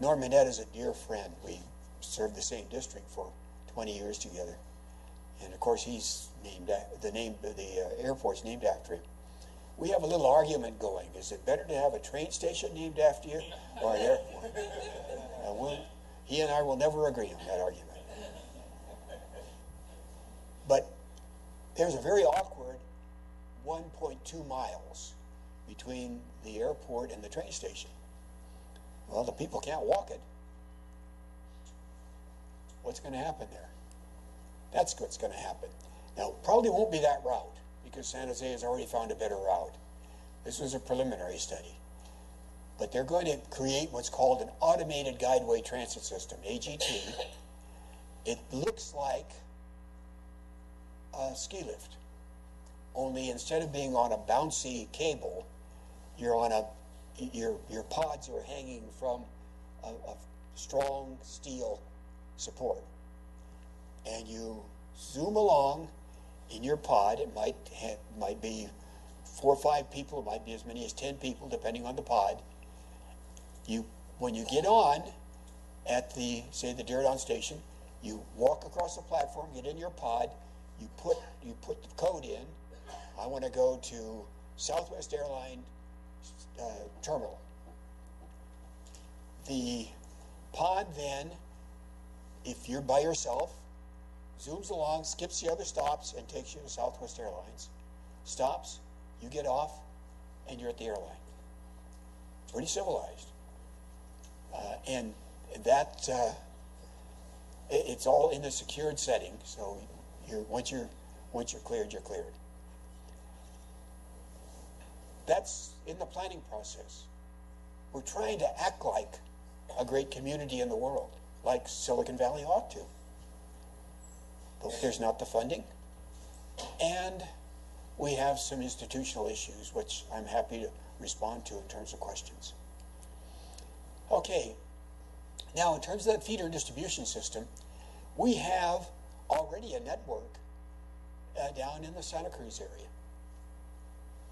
Norm Mineta is a dear friend. We served the same district for 20 years together. And of course, he's named the name the uh, airport's named after him. We have a little argument going. Is it better to have a train station named after you or an airport? Uh, we'll, he and I will never agree on that argument. But there's a very awkward 1.2 miles between the airport and the train station. Well, the people can't walk it. What's going to happen there? That's what's going to happen. Now, probably won't be that route because San Jose has already found a better route. This was a preliminary study. But they're going to create what's called an automated guideway transit system, AGT. It looks like a ski lift, only instead of being on a bouncy cable, you're on a your your pods are hanging from a, a strong steel support, and you zoom along in your pod. It might might be four or five people. It might be as many as ten people, depending on the pod. You when you get on at the say the Diridon station, you walk across the platform, get in your pod, you put you put the code in. I want to go to Southwest Airline uh, terminal. The pod then, if you're by yourself, zooms along, skips the other stops, and takes you to Southwest Airlines. Stops, you get off, and you're at the airline. Pretty civilized. Uh, and that, uh, it, it's all in a secured setting, so you're, once, you're, once you're cleared, you're cleared. That's in the planning process. We're trying to act like a great community in the world, like Silicon Valley ought to. But there's not the funding. And we have some institutional issues, which I'm happy to respond to in terms of questions. Okay, now in terms of that feeder distribution system, we have already a network uh, down in the Santa Cruz area.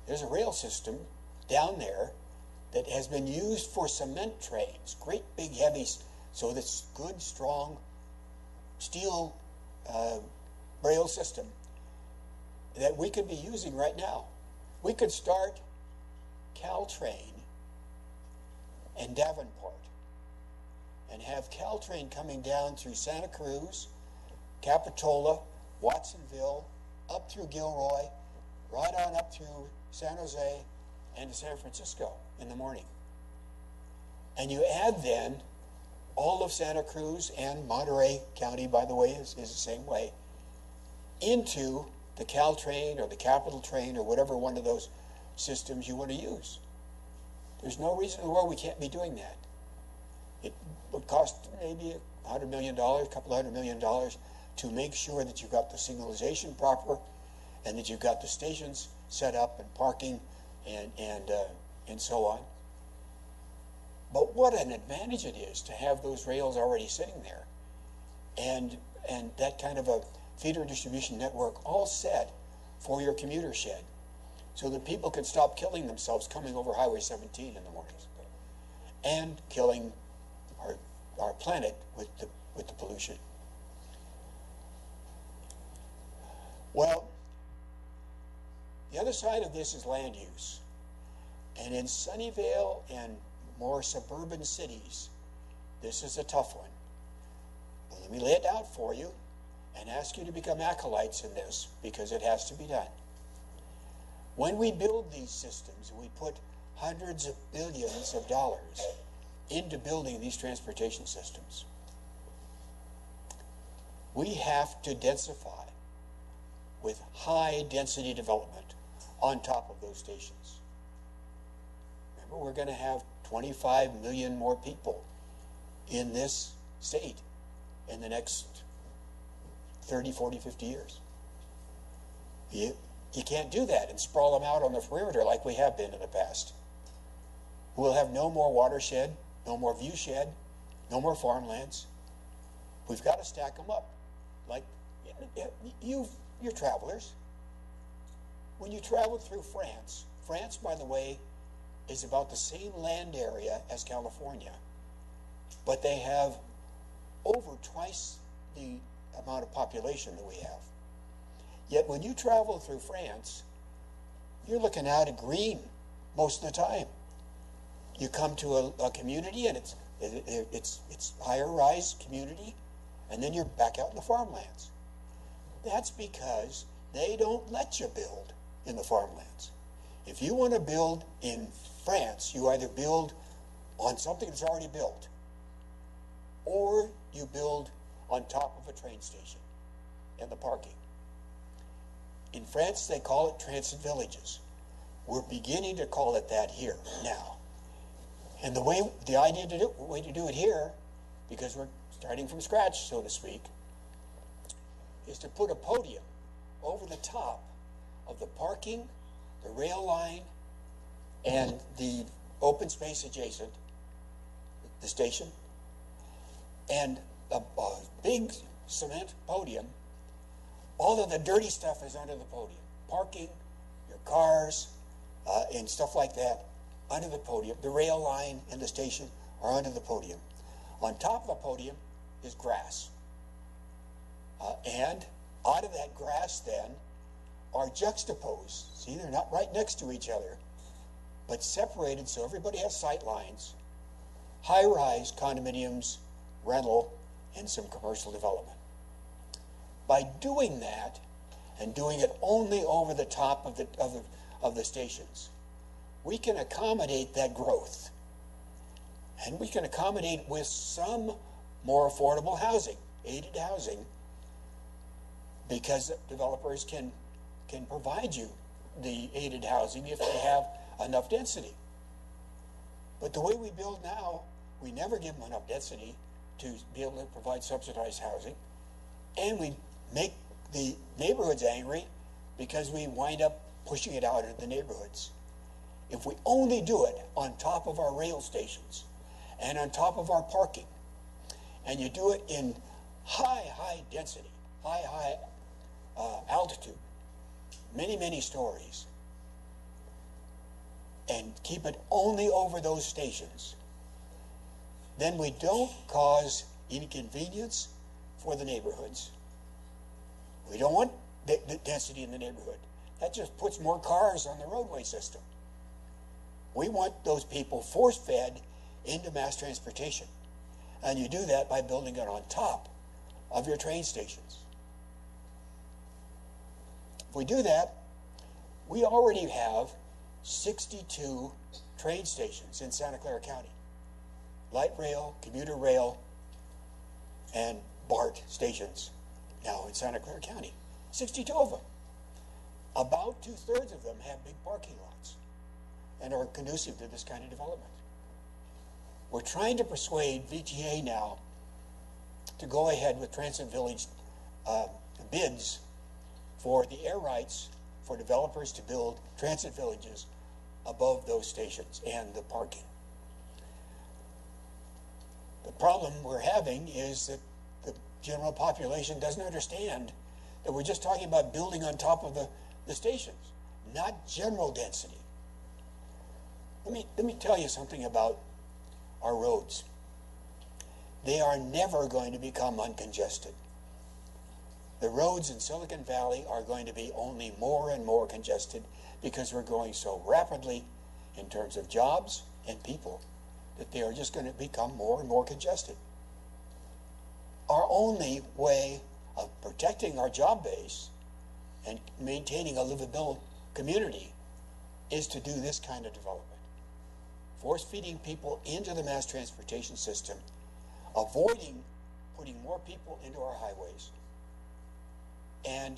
There's a rail system down there that has been used for cement trains, great big heavies, so this good, strong steel uh, rail system that we could be using right now. We could start Caltrain in Davenport and have Caltrain coming down through Santa Cruz, Capitola, Watsonville, up through Gilroy, right on up through San Jose and to San Francisco in the morning. And you add then all of Santa Cruz and Monterey County, by the way, is, is the same way, into the Caltrain or the Capitol Train or whatever one of those systems you want to use. There's no reason in the world we can't be doing that. It would cost maybe a hundred million dollars, a couple hundred million dollars to make sure that you've got the signalization proper and that you've got the stations set up and parking and, and, uh, and so on. But what an advantage it is to have those rails already sitting there and, and that kind of a feeder distribution network all set for your commuter shed so that people can stop killing themselves coming over Highway 17 in the mornings and killing our, our planet with the, with the pollution. Well, the other side of this is land use. And in Sunnyvale and more suburban cities, this is a tough one. But let me lay it out for you and ask you to become acolytes in this because it has to be done. When we build these systems, we put hundreds of billions of dollars into building these transportation systems. We have to densify with high density development on top of those stations. Remember, we're going to have 25 million more people in this state in the next 30, 40, 50 years. You, you can't do that and sprawl them out on the perimeter like we have been in the past. We'll have no more watershed, no more viewshed, no more farmlands. We've got to stack them up. Like you, you're travelers. When you travel through France, France, by the way, is about the same land area as California, but they have over twice the amount of population that we have. Yet when you travel through France, you're looking out at green most of the time. You come to a, a community and it's it, it's it's higher rise community, and then you're back out in the farmlands. That's because they don't let you build in the farmlands. If you want to build in France, you either build on something that's already built, or you build on top of a train station and the parking. In France, they call it transit villages. We're beginning to call it that here now. And the way, the idea to do, way to do it here, because we're starting from scratch, so to speak, is to put a podium over the top of the parking, the rail line, and the open space adjacent, the station, and a, a big cement podium all of the dirty stuff is under the podium. Parking, your cars, uh, and stuff like that under the podium. The rail line and the station are under the podium. On top of the podium is grass. Uh, and out of that grass, then, are juxtaposed. See, they're not right next to each other, but separated so everybody has sight lines. High rise condominiums, rental, and some commercial development. By doing that, and doing it only over the top of the, of the, of the stations, we can accommodate that growth. And we can accommodate with some more affordable housing, aided housing, because developers can, can provide you the aided housing if they have enough density. But the way we build now, we never give them enough density to be able to provide subsidized housing. And we make the neighborhoods angry because we wind up pushing it out into the neighborhoods. If we only do it on top of our rail stations and on top of our parking, and you do it in high, high density, high, high uh, altitude, many, many stories, and keep it only over those stations, then we don't cause inconvenience for the neighborhoods we don't want the, the density in the neighborhood. That just puts more cars on the roadway system. We want those people force fed into mass transportation. And you do that by building it on top of your train stations. If we do that, we already have 62 train stations in Santa Clara County. Light rail, commuter rail, and BART stations now in Santa Clara County. 62 of them. About two thirds of them have big parking lots and are conducive to this kind of development. We're trying to persuade VTA now to go ahead with Transit Village uh, bids for the air rights for developers to build transit villages above those stations and the parking. The problem we're having is that the general population doesn't understand that we're just talking about building on top of the, the stations, not general density. Let me, let me tell you something about our roads. They are never going to become uncongested. The roads in Silicon Valley are going to be only more and more congested because we're growing so rapidly in terms of jobs and people that they are just going to become more and more congested. Our only way of protecting our job base and maintaining a livable community is to do this kind of development. Force feeding people into the mass transportation system, avoiding putting more people into our highways, and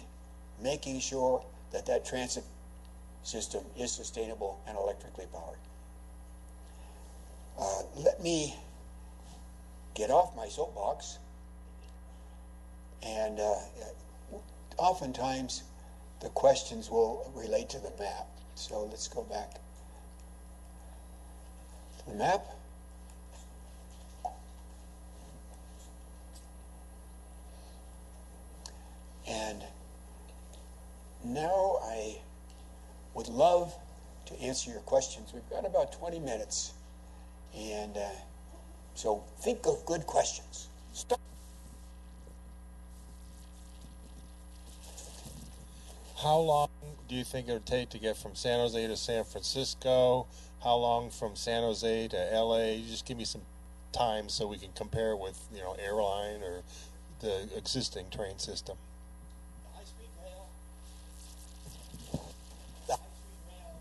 making sure that that transit system is sustainable and electrically powered. Uh, let me get off my soapbox. And uh, oftentimes the questions will relate to the map. So let's go back to the map. And now I would love to answer your questions. We've got about 20 minutes. And uh, so think of good questions. Stop. How long do you think it would take to get from San Jose to San Francisco? How long from San Jose to LA? Just give me some time so we can compare with, you know, airline or the existing train system. The high-speed rail. The high-speed rail.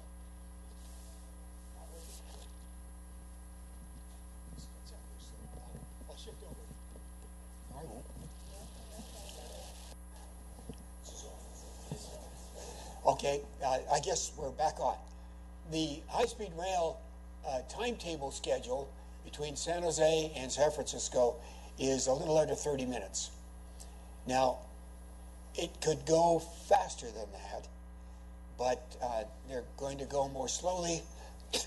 I'll shift over. I won't. Okay, uh, I guess we're back on. The high-speed rail uh, timetable schedule between San Jose and San Francisco is a little under 30 minutes. Now, it could go faster than that, but uh, they're going to go more slowly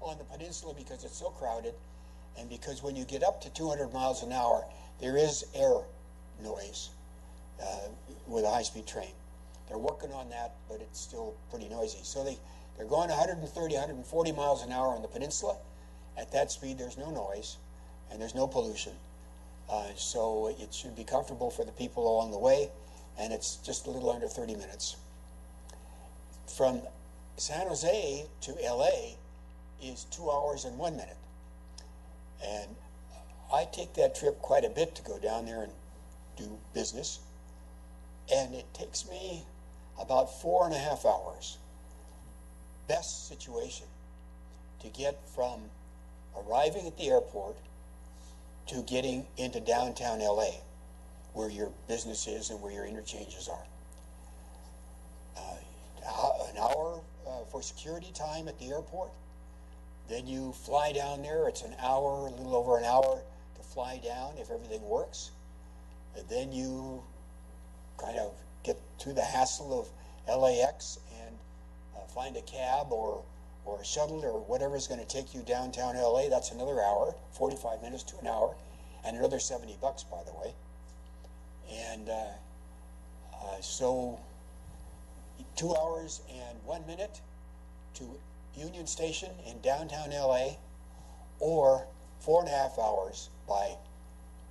on the peninsula because it's so crowded, and because when you get up to 200 miles an hour, there is air noise uh, with a high-speed train. They're working on that, but it's still pretty noisy. So they, they're going 130, 140 miles an hour on the peninsula. At that speed, there's no noise and there's no pollution. Uh, so it should be comfortable for the people along the way, and it's just a little under 30 minutes. From San Jose to LA is two hours and one minute. And I take that trip quite a bit to go down there and do business. And it takes me about four and a half hours. Best situation to get from arriving at the airport to getting into downtown LA, where your business is and where your interchanges are. Uh, an hour uh, for security time at the airport. Then you fly down there. It's an hour, a little over an hour to fly down if everything works. And then you kind of get through the hassle of LAX and uh, find a cab or or a shuttle or whatever is going to take you downtown LA. That's another hour, 45 minutes to an hour, and another 70 bucks, by the way. And uh, uh, so, two hours and one minute to Union Station in downtown LA, or four and a half hours by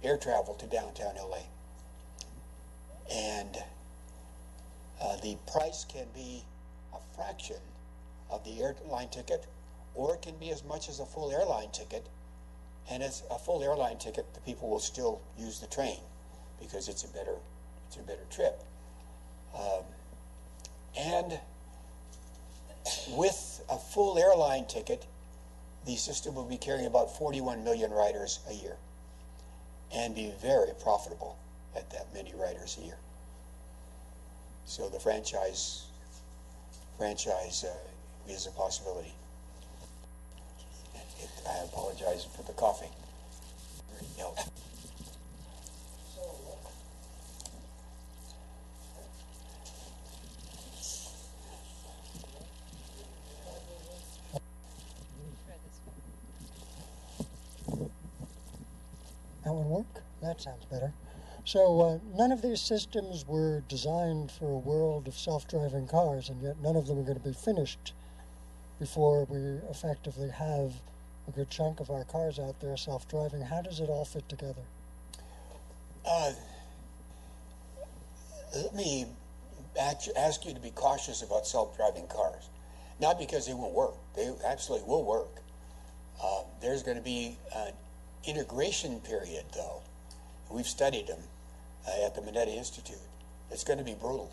air travel to downtown LA. And uh, the price can be a fraction of the airline ticket, or it can be as much as a full airline ticket. And as a full airline ticket, the people will still use the train because it's a better, it's a better trip. Um, And with a full airline ticket, the system will be carrying about 41 million riders a year and be very profitable at that many riders a year. So the franchise franchise uh, is a possibility. It, I apologize for the coughing. No. That would work. That sounds better. So uh, none of these systems were designed for a world of self-driving cars, and yet none of them are going to be finished before we effectively have a good chunk of our cars out there self-driving. How does it all fit together? Uh, let me ask you to be cautious about self-driving cars. Not because they won't work; they absolutely will work. Uh, there's going to be an integration period, though. We've studied them uh, at the Mineta Institute. It's going to be brutal.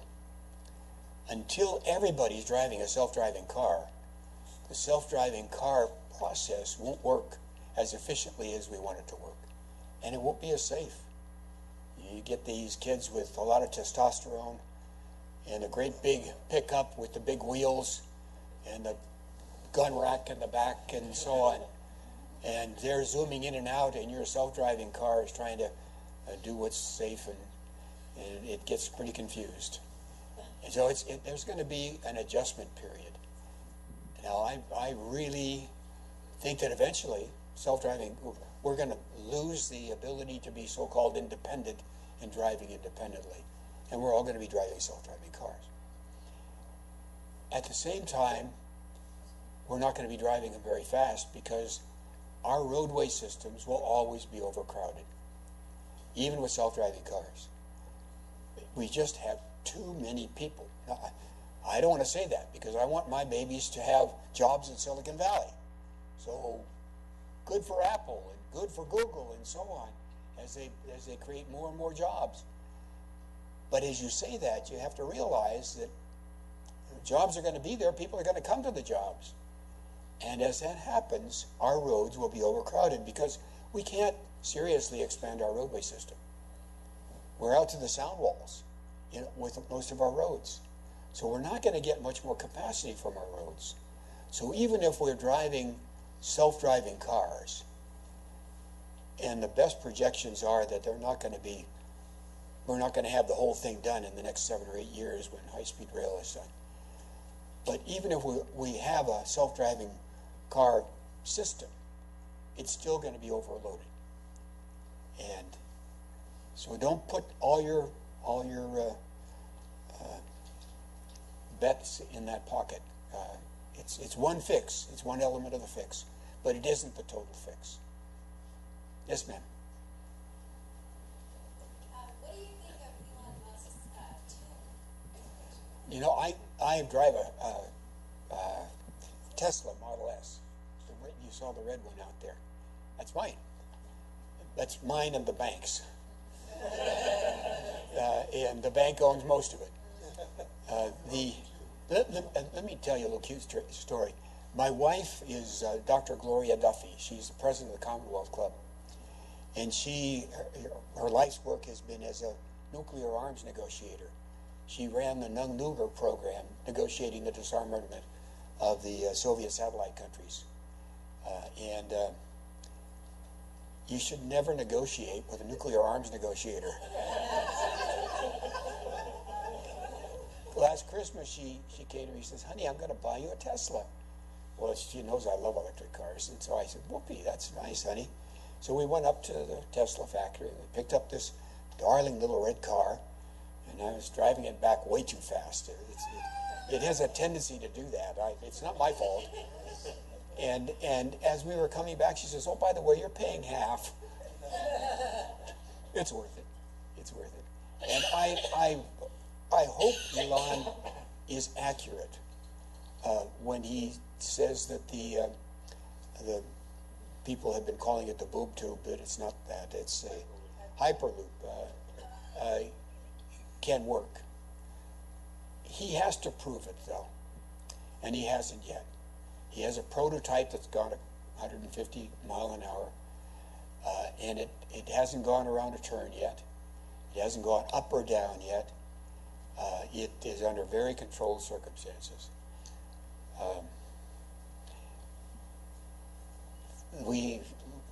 Until everybody's driving a self-driving car, the self-driving car process won't work as efficiently as we want it to work, and it won't be as safe. You get these kids with a lot of testosterone and a great big pickup with the big wheels and the gun rack in the back and so on. And they're zooming in and out, and your self driving car is trying to uh, do what's safe, and, and it gets pretty confused. And so it's, it, there's going to be an adjustment period. Now, I, I really think that eventually self driving, we're going to lose the ability to be so called independent and driving independently. And we're all going to be driving self driving cars. At the same time, we're not going to be driving them very fast because our roadway systems will always be overcrowded, even with self driving cars. We just have too many people. Now, I don't want to say that because I want my babies to have jobs in Silicon Valley. So good for Apple and good for Google and so on as they as they create more and more jobs. But as you say that, you have to realize that jobs are going to be there, people are going to come to the jobs. And as that happens, our roads will be overcrowded because we can't seriously expand our roadway system. We're out to the sound walls you know, with most of our roads. So we're not going to get much more capacity from our roads. So even if we're driving self-driving cars, and the best projections are that they're not going to be, we're not going to have the whole thing done in the next seven or eight years when high-speed rail is done. But even if we, we have a self-driving car system, it's still going to be overloaded. And so don't put all your all your uh, uh, bets in that pocket. Uh, it's it's one fix. It's one element of the fix, but it isn't the total fix. Yes, ma'am. you know, I I drive a, a, a Tesla Model S. Saw the red one out there. That's mine. That's mine and the bank's. uh, and the bank owns most of it. Uh, the let, let, let, me tell you a little cute story. My wife is uh, Dr. Gloria Duffy. She's the president of the Commonwealth Club, and she her, her life's work has been as a nuclear arms negotiator. She ran the Nunn Lugar program, negotiating the disarmament of the uh, Soviet satellite countries, and uh, you should never negotiate with a nuclear arms negotiator. Last Christmas, she, she came to me and says, honey, I'm going to buy you a Tesla. Well, she knows I love electric cars. And so I said, whoopee, that's nice, honey. So we went up to the Tesla factory and we picked up this darling little red car. And I was driving it back way too fast. It, it, it has a tendency to do that. I, it's not my fault. And, and as we were coming back, she says, oh, by the way, you're paying half. It's worth it. It's worth it. And I, I, I hope Elon is accurate uh, when he says that the, uh, the people have been calling it the boob tube, but it's not that. It's a hyperloop. Uh, uh, can work. he has to prove it though, and he hasn't yet. He has a prototype that's gone 150 mile an hour, uh, and it, it hasn't gone around a turn yet. It hasn't gone up or down yet. Uh, it is under very controlled circumstances. Um, we,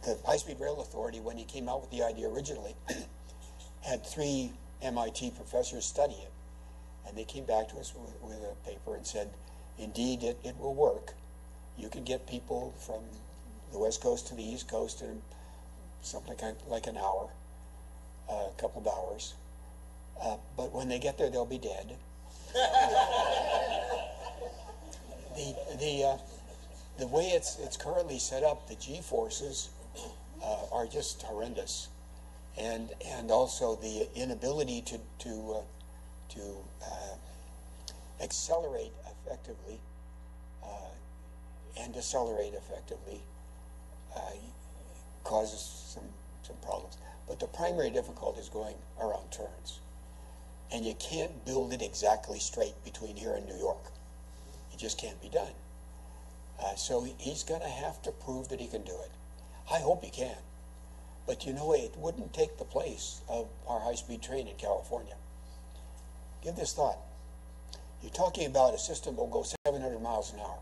the High Speed Rail Authority, when he came out with the idea originally, had three MIT professors study it. And they came back to us with, with a paper and said, indeed, it, it will work. You can get people from the west coast to the east coast in something like, like an hour, uh, a couple of hours. Uh, but when they get there, they'll be dead. the the uh, the way it's it's currently set up, the G forces uh, are just horrendous, and and also the inability to to uh, to uh, accelerate effectively uh, and decelerate effectively uh, causes some some problems. But the primary difficulty is going around turns, and you can't build it exactly straight between here and New York. It just can't be done. Uh, so he's going to have to prove that he can do it. I hope he can. But you know, it wouldn't take the place of our high speed train in California. Give this thought. You're talking about a system that will go 700 miles an hour.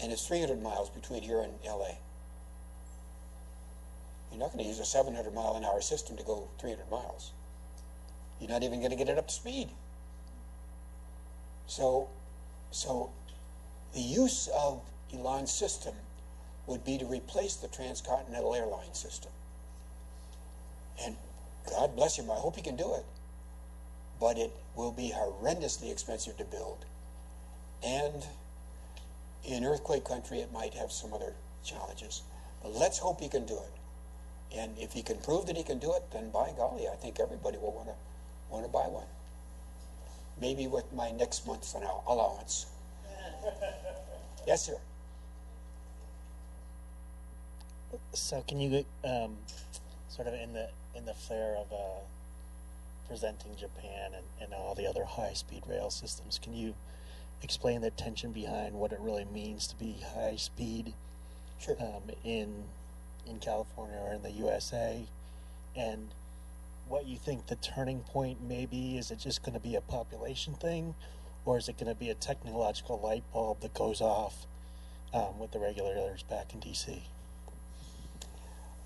And it's 300 miles between here and LA. You're not going to use a 700 mile an hour system to go 300 miles. You're not even going to get it up to speed. So, so the use of Elon's system would be to replace the transcontinental airline system. And God bless him, I hope he can do it. But it will be horrendously expensive to build. And in earthquake country, it might have some other challenges. But let's hope he can do it. And if he can prove that he can do it, then by golly, I think everybody will want to want to buy one. Maybe with my next month's allowance. Yes, sir. So can you um, sort of in the in the flair of uh, presenting Japan and, and all the other high speed rail systems, can you explain the tension behind what it really means to be high speed Sure. um, in in California or in the USA, and what you think the turning point may be? Is it just going to be a population thing, or is it going to be a technological light bulb that goes off um, with the regulators back in DC?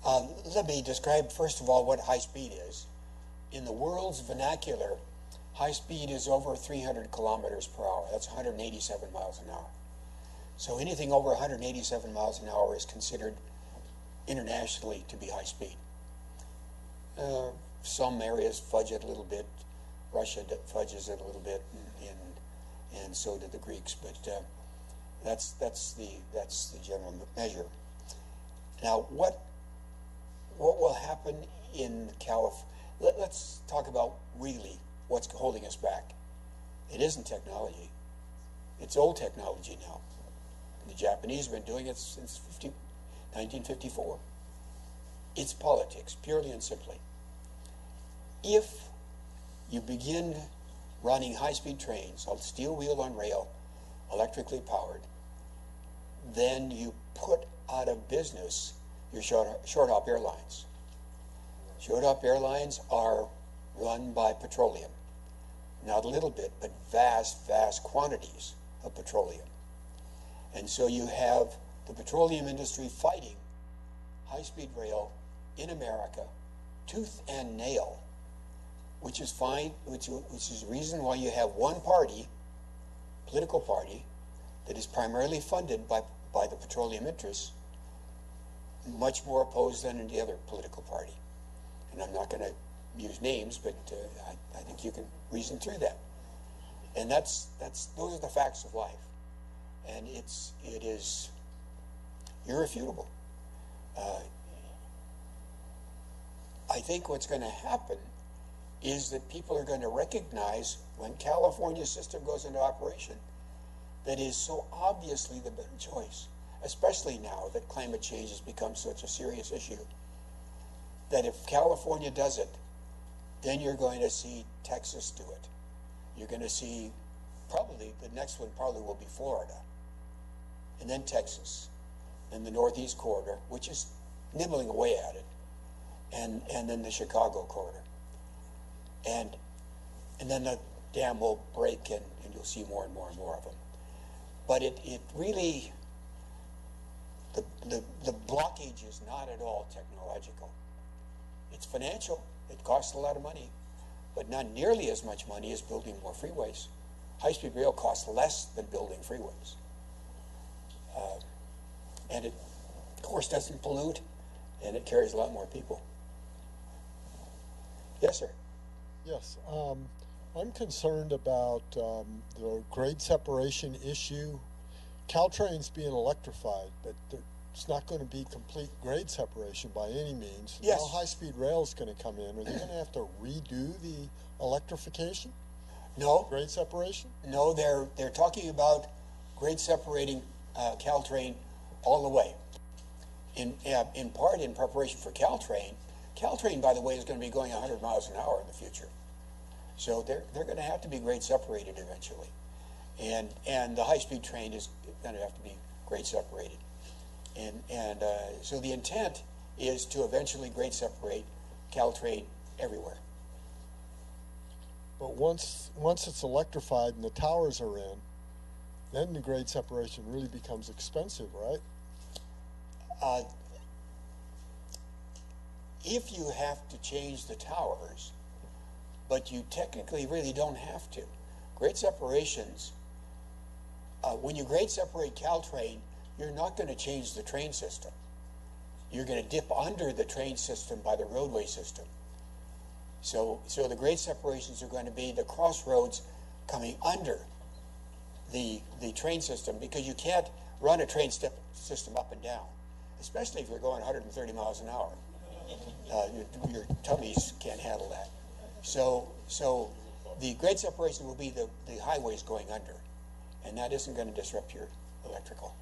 Uh, let me describe, first of all, what high speed is. In the world's vernacular, high speed is over 300 kilometers per hour. That's 187 miles an hour. So anything over 187 miles an hour is considered internationally to be high speed. Uh, some areas fudge it a little bit. Russia fudges it a little bit, and, and, and so do the Greeks. But uh, that's that's the that's the general measure. Now, what what will happen in California? Let, let's talk about really what's holding us back. It isn't technology. It's old technology now. The Japanese have been doing it since 50, 1954. It's politics, purely and simply. If you begin running high-speed trains, steel wheel on rail, electrically powered, then you put out of business your short, short hop airlines. Short hop airlines are run by petroleum. Not a little bit, but vast, vast quantities of petroleum. And so you have the petroleum industry fighting high speed rail in America, tooth and nail, which is fine, which, which is the reason why you have one party, political party, that is primarily funded by, by the petroleum interests, much more opposed than any other political party. And I'm not going to use names, but uh, I, I think you can reason through that. And that's, that's, those are the facts of life. And it's, it is irrefutable. Uh, I think what's going to happen is that people are going to recognize when California's system goes into operation that is so obviously the better choice, especially now that climate change has become such a serious issue. That if California does it, then you're going to see Texas do it. you're going to see probably the next one probably will be Florida, and then Texas, then the Northeast corridor, which is nibbling away at it, and and then the Chicago corridor, and and then the dam will break and, and you'll see more and more and more of them. But it, it really the, the the blockage is not at all technological. It's financial. It costs a lot of money, but not nearly as much money as building more freeways. High-speed rail costs less than building freeways. Uh, and it, of course, doesn't pollute, and it carries a lot more people. Yes, sir. Yes, um, I'm concerned about um, the grade separation issue. Caltrain's being electrified, but there- it's not going to be complete grade separation by any means. Yes. Now high-speed rail is going to come in. Are they going to have to redo the electrification, No, grade separation? no, they're they're talking about grade separating uh, Caltrain all the way. In uh, in part in preparation for Caltrain. Caltrain, by the way, is going to be going 100 miles an hour in the future. So they're they're going to have to be grade separated eventually, and and the high-speed train is going to have to be grade separated, and and uh, so the intent is to eventually grade separate Caltrain everywhere. But once once it's electrified and the towers are in, then the grade separation really becomes expensive, right? Uh, if you have to change the towers, but you technically really don't have to. Grade separations, uh, when you grade separate Caltrain, you're not going to change the train system. You're going to dip under the train system by the roadway system. So, so the grade separations are going to be the crossroads coming under the the train system because you can't run a train step system up and down, especially if you're going 130 miles an hour. Uh, your, your tummies can't handle that. So so the grade separation will be the, the highways going under, and that isn't going to disrupt your electrical.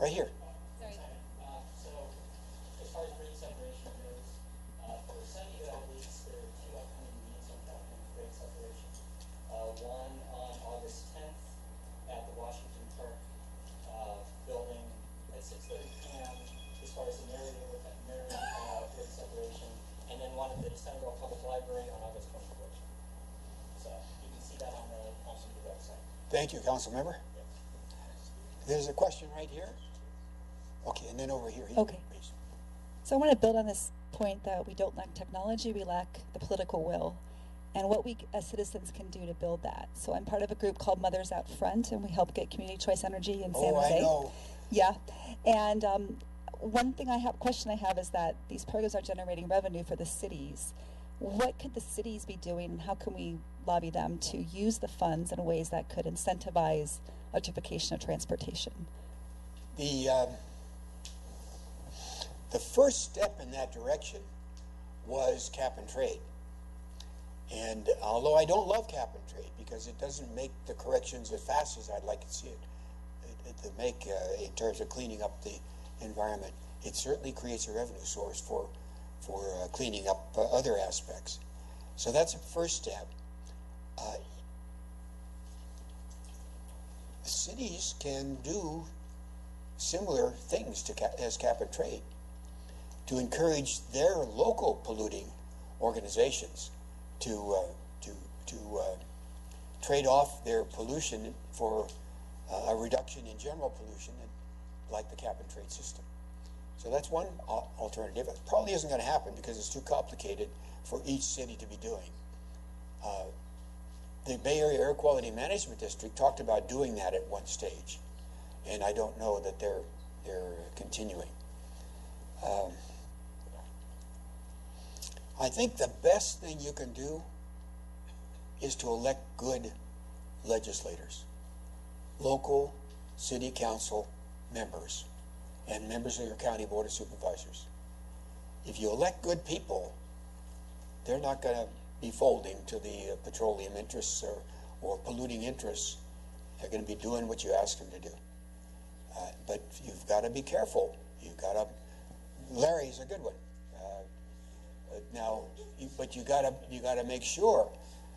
Right here. Thank you, council member. There's a question right here. Okay, and then over here. Okay. So I want to build on this point that we don't lack technology, we lack the political will and what we as citizens can do to build that. So I'm part of a group called Mothers Out Front and we help get community choice energy in San Oh, I Jose. know. Yeah. And um, one thing I have question I have is that these programs are generating revenue for the cities. What could the cities be doing and how can we lobby them to use the funds in ways that could incentivize electrification of transportation? The, um, the first step in that direction was cap and trade. And although I don't love cap and trade because it doesn't make the corrections as fast as I'd like to see it, to make uh, in terms of cleaning up the environment, it certainly creates a revenue source for for uh, cleaning up uh, other aspects. So that's a first step. Uh, cities can do similar things to cap, as cap and trade to encourage their local polluting organizations to uh, to to uh, trade off their pollution for uh, a reduction in general pollution, like the cap and trade system. So that's one alternative. It probably isn't going to happen because it's too complicated for each city to be doing. The Bay Area Air Quality Management District talked about doing that at one stage, and I don't know that they're they're continuing. Um, I think the best thing you can do is to elect good legislators, local city council members, and members of your county board of supervisors. If you elect good people, they're not going to be folding to the uh, petroleum interests or, or polluting interests. They're going to be doing what you ask them to do. Uh, but you've got to be careful. You've got to. Larry's a good one. Uh, uh, now, you, but you got to you got to make sure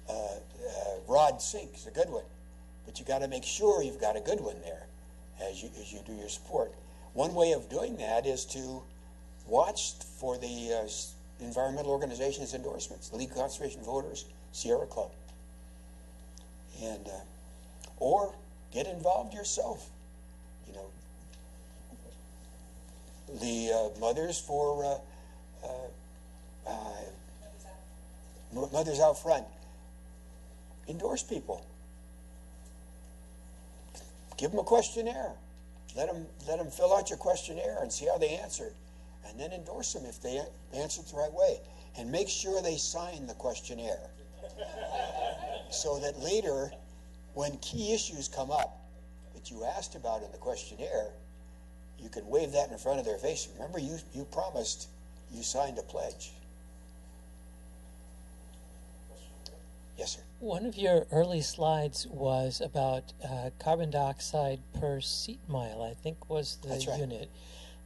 uh, uh, Rod Sinks is a good one, but you got to make sure you've got a good one there as you as you do your support. One way of doing that is to watch for the environmental organizations' endorsements, the League of Conservation Voters, Sierra Club, and uh, or get involved yourself. You know, the uh, mothers for uh, uh, uh, mothers out front endorse people. Give them a questionnaire. Let them let them fill out your questionnaire and see how they answered, and then endorse them if they answered the right way. And make sure they sign the questionnaire, so that later, when key issues come up that you asked about in the questionnaire, you can wave that in front of their face. Remember, you you promised, you signed a pledge. Yes, sir. One of your early slides was about uh, carbon dioxide per seat mile, I think was the That's right. unit.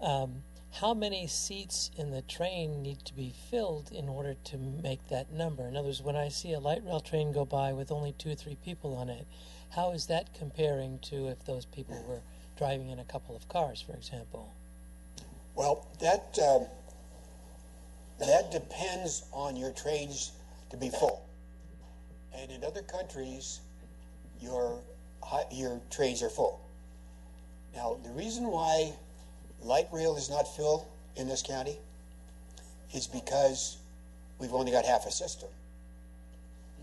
Um, how many seats in the train need to be filled in order to make that number? In other words, when I see a light rail train go by with only two or three people on it, how is that comparing to if those people were driving in a couple of cars, for example? Well, that um, that depends on your trains to be full. And in other countries, your your trains are full. Now, the reason why light rail is not filled in this county is because we've only got half a system.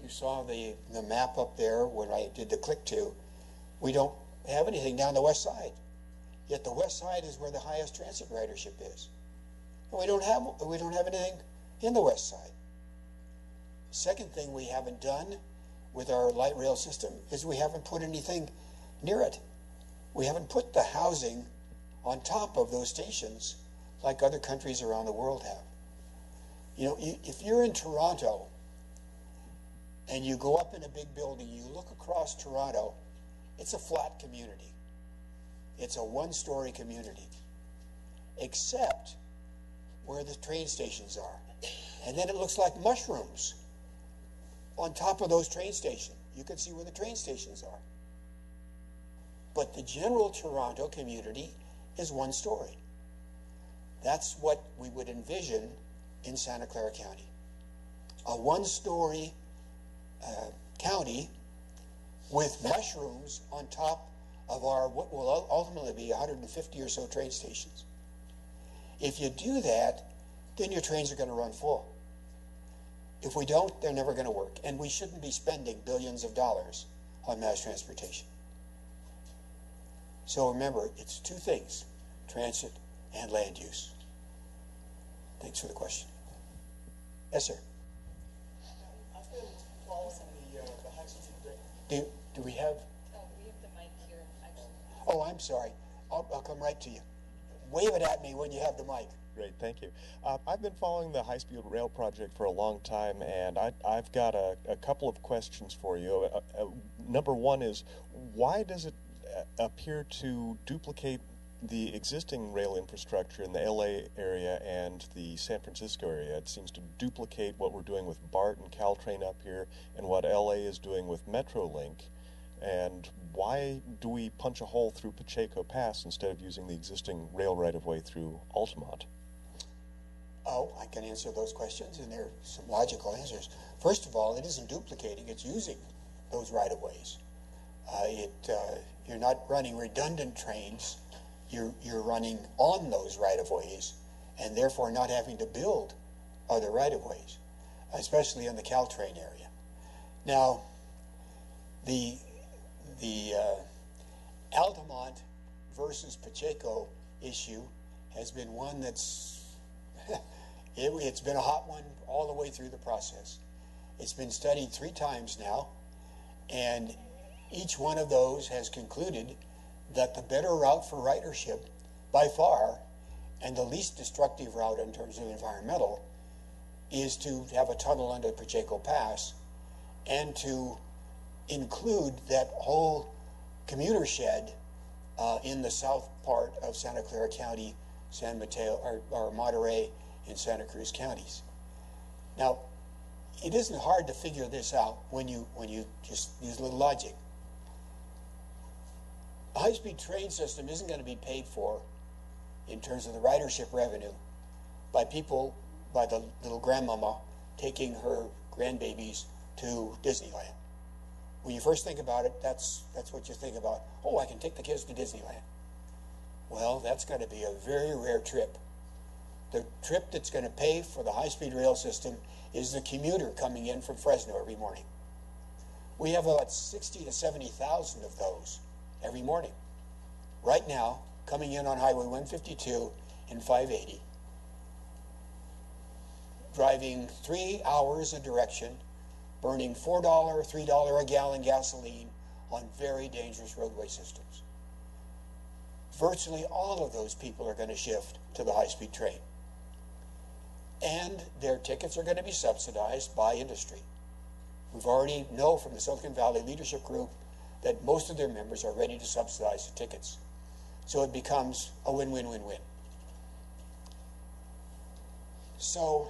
You saw the the map up there when I did the click to. We don't have anything down the west side. Yet the west side is where the highest transit ridership is. And we don't have we don't have anything in the west side. Second thing we haven't done with our light rail system is we haven't put anything near it. We haven't put the housing on top of those stations like other countries around the world have. You know, if you're in Toronto and you go up in a big building, you look across Toronto, it's a flat community. It's a one story community, except where the train stations are. And then it looks like mushrooms on top of those train stations. You can see where the train stations are. But the general Toronto community is one story. That's what we would envision in Santa Clara County. A one story uh, county with mushrooms on top of our what will ultimately be 150 or so train stations. If you do that, then your trains are going to run full. If we don't, they're never going to work. And we shouldn't be spending billions of dollars on mass transportation. So remember, it's two things transit and land use. Thanks for the question. Yes, sir. The, uh, the. Do, do we have? Oh, we have the mic here, actually. Oh, I'm sorry. I'll, I'll come right to you. Wave it at me when you have the mic. Great, thank you. Uh, I've been following the high speed rail project for a long time, and I, I've got a, a couple of questions for you. Uh, uh, number one is why does it uh, appear to duplicate the existing rail infrastructure in the LA area and the San Francisco area? It seems to duplicate what we're doing with BART and Caltrain up here and what LA is doing with Metrolink. And why do we punch a hole through Pacheco Pass instead of using the existing rail right of way through Altamont? Oh, I can answer those questions, and there are some logical answers. First of all, it isn't duplicating; it's using those right of ways. Uh, it uh, you're not running redundant trains; you're you're running on those right of ways, and therefore not having to build other right of ways, especially in the Caltrain area. Now, the the uh, Altamont versus Pacheco issue has been one that's it, it's been a hot one all the way through the process. It's been studied three times now, and each one of those has concluded that the better route for ridership, by far, and the least destructive route in terms of environmental, is to have a tunnel under Pacheco Pass and to include that whole commuter shed uh, in the south part of Santa Clara County, San Mateo, or, or Monterey and Santa Cruz counties. Now, it isn't hard to figure this out when you when you just use a little logic. A high-speed train system isn't going to be paid for in terms of the ridership revenue by people, by the little grandmama taking her grandbabies to Disneyland. When you first think about it, that's that's what you think about. Oh, I can take the kids to Disneyland. Well, that's going to be a very rare trip. The trip that's going to pay for the high-speed rail system is the commuter coming in from Fresno every morning. We have about 60 to 70,000 of those every morning. Right now, coming in on Highway 152 and 580, driving three hours a direction, burning $4, $3 a gallon gasoline on very dangerous roadway systems. Virtually all of those people are going to shift to the high-speed train and their tickets are going to be subsidized by industry. We've already know from the Silicon Valley Leadership Group that most of their members are ready to subsidize the tickets. So it becomes a win-win-win-win. So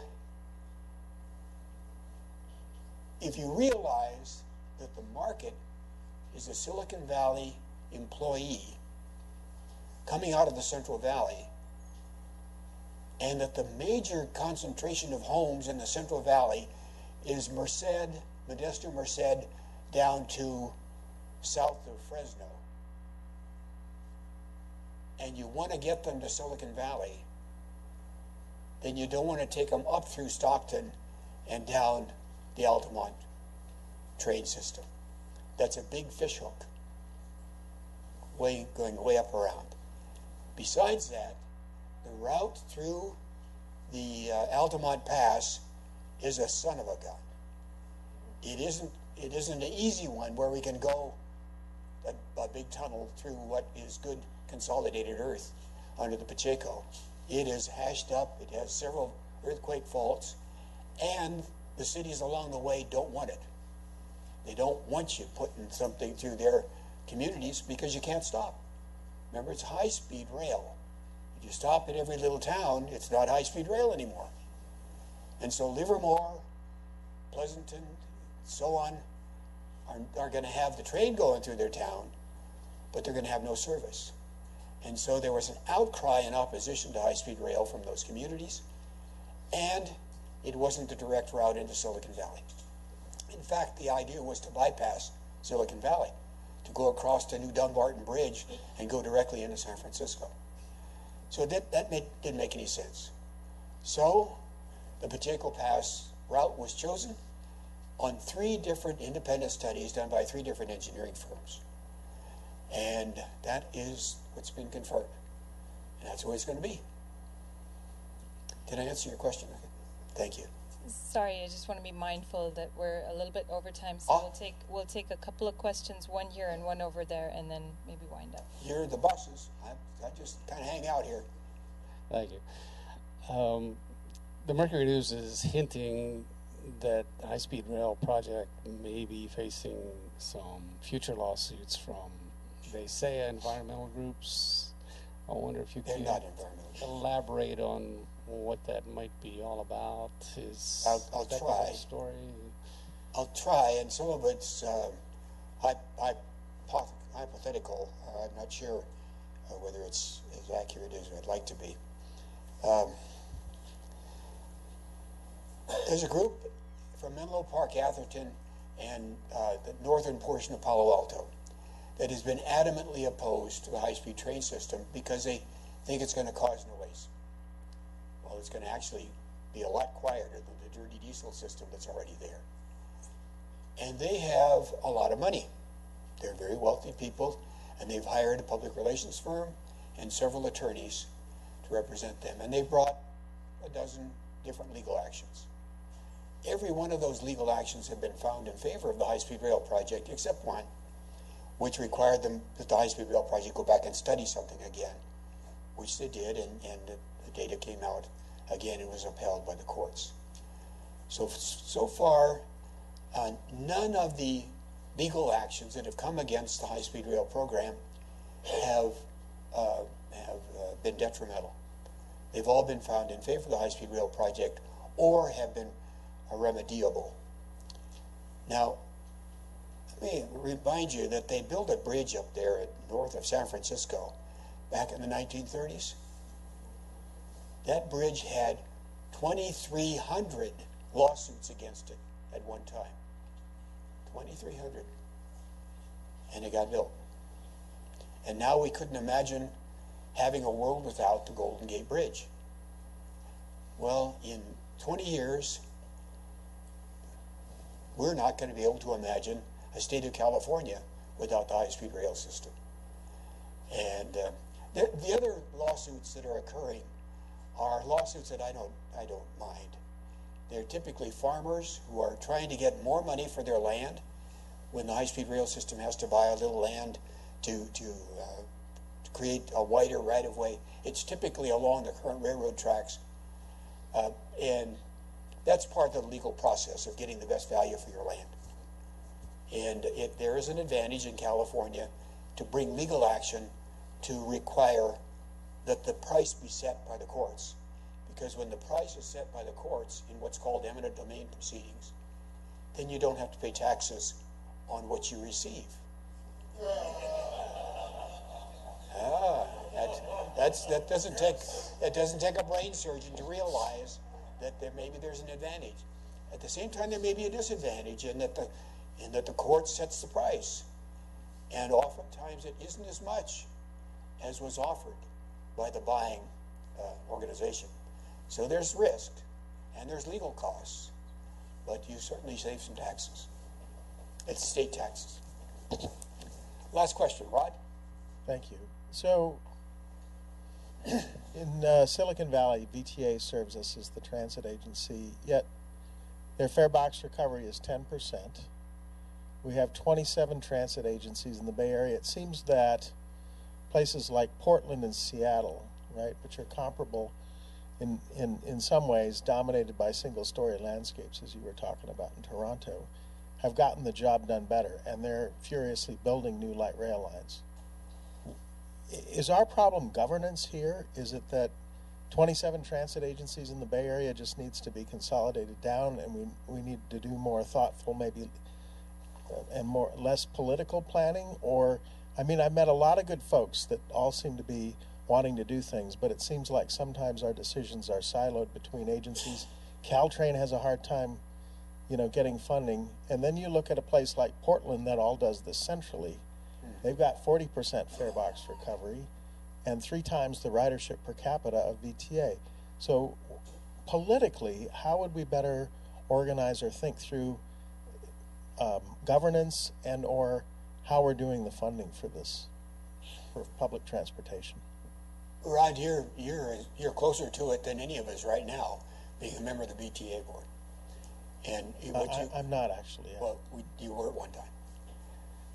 if you realize that the market is a Silicon Valley employee coming out of the Central Valley and that the major concentration of homes in the Central Valley is Merced, Modesto Merced, down to south of Fresno. And you want to get them to Silicon Valley, then you don't want to take them up through Stockton and down the Altamont train system. That's a big fishhook, way going way up around. Besides that, the route through the uh, Altamont Pass is a son of a gun. It isn't. It isn't an easy one where we can go a, a big tunnel through what is good consolidated earth under the Pacheco. It is hashed up. It has several earthquake faults, and the cities along the way don't want it. They don't want you putting something through their communities because you can't stop. Remember, it's high-speed rail. If you stop at every little town, it's not high-speed rail anymore. And so Livermore, Pleasanton, so on, are, are going to have the train going through their town, but they're going to have no service. And so there was an outcry in opposition to high-speed rail from those communities, and it wasn't the direct route into Silicon Valley. In fact, the idea was to bypass Silicon Valley, to go across the New Dumbarton Bridge and go directly into San Francisco. So that, that made, didn't make any sense. So the Pacheco Pass route was chosen on three different independent studies done by three different engineering firms. And that is what's been confirmed. And that's where it's going to be. Did I answer your question? Thank you. Sorry, I just want to be mindful that we're a little bit over time, so Oh. we'll take we'll take a couple of questions, one here and one over there, and then maybe wind up. You're the bosses. I, I just kind of hang out here. Thank you. Um, the Mercury News is hinting that high-speed rail project may be facing some future lawsuits from, they say, environmental groups. I wonder if you They're could not environmental. elaborate on what that might be all about. Is I'll- I'll that the try. whole story? I'll try, and some of it's um, hypo- hypothetical. Uh, I'm not sure uh, whether it's as accurate as I'd like to be. Um, there's a group from Menlo Park, Atherton, and uh, the northern portion of Palo Alto that has been adamantly opposed to the high-speed train system because they think it's going to cause noise. Well, it's going to actually be a lot quieter than the dirty diesel system that's already there. And they have a lot of money. They're very wealthy people, and they've hired a public relations firm and several attorneys to represent them. And they've brought a dozen different legal actions. Every one of those legal actions have been found in favor of the high-speed rail project, except one, which required them that the high-speed rail project go back and study something again, which they did, and, and the, the data came out again and was upheld by the courts. So, so far, uh, none of the legal actions that have come against the high-speed rail program have, uh, have uh, been detrimental. They've all been found in favor of the high-speed rail project or have been remediable. Now, let me remind you that they built a bridge up there at north of San Francisco back in the 1930s. That bridge had 2,300 lawsuits against it at one time. 2,300. And it got built. And now we couldn't imagine having a world without the Golden Gate Bridge. Well, in 20 years, we're not going to be able to imagine a state of California without the high-speed rail system. And uh, the, the other lawsuits that are occurring are lawsuits that I don't, I don't mind. They're typically farmers who are trying to get more money for their land when the high-speed rail system has to buy a little land to, to, uh, to create a wider right-of-way. It's typically along the current railroad tracks. Uh, and that's part of the legal process of getting the best value for your land. And there is an advantage in California to bring legal action to require that the price be set by the courts. Because when the price is set by the courts in what's called eminent domain proceedings, then you don't have to pay taxes on what you receive. Ah, that, that's, that doesn't take that doesn't take a brain surgeon to realize that there maybe there's an advantage. At the same time, there may be a disadvantage in that the in that the court sets the price, and oftentimes it isn't as much as was offered by the buying uh, organization. So there's risk, and there's legal costs, but you certainly save some taxes. It's state taxes. Last question, Rod. Thank you. So, in uh, Silicon Valley, VTA serves us as the transit agency, yet their fare box recovery is 10%. We have 27 transit agencies in the Bay Area. It seems that places like Portland and Seattle, right, which are comparable in, in, in some ways, dominated by single story landscapes, as you were talking about in Toronto, have gotten the job done better, and they're furiously building new light rail lines. Is our problem governance here? Is it that 27 transit agencies in the Bay Area just needs to be consolidated down, and we we need to do more thoughtful, maybe, uh, and more less political planning? Or, I mean, I've met a lot of good folks that all seem to be wanting to do things, but it seems like sometimes our decisions are siloed between agencies. Caltrain has a hard time you know, getting funding. And then you look at a place like Portland that all does this centrally. They've got 40% fare box recovery and three times the ridership per capita of VTA. So politically, how would we better organize or think through um, governance and or how we're doing the funding for this, for public transportation? Rod, you're, you're, you're closer to it than any of us right now, being a member of the VTA board. And what I, I'm not actually. yeah. well, we, you were at one time.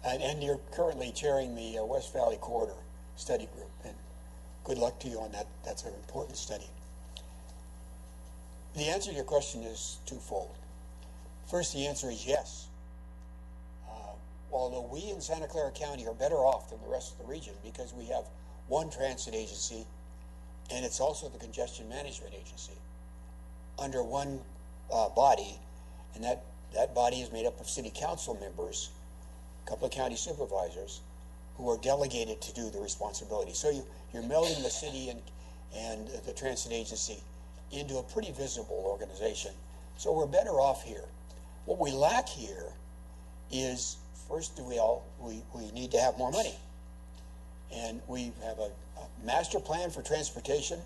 And, and you're currently chairing the uh, West Valley Corridor Study Group. And good luck to you on that. That's an important study. The answer to your question is twofold. First, the answer is yes. Uh, although we in Santa Clara County are better off than the rest of the region because we have one transit agency and it's also the congestion management agency under one uh, body, and that, that body is made up of city council members, a couple of county supervisors, who are delegated to do the responsibility. So you, you're melding the city and, and the transit agency into a pretty visible organization. So we're better off here. What we lack here is, first of all, we, we need to have more money. And we have a, a master plan for transportation,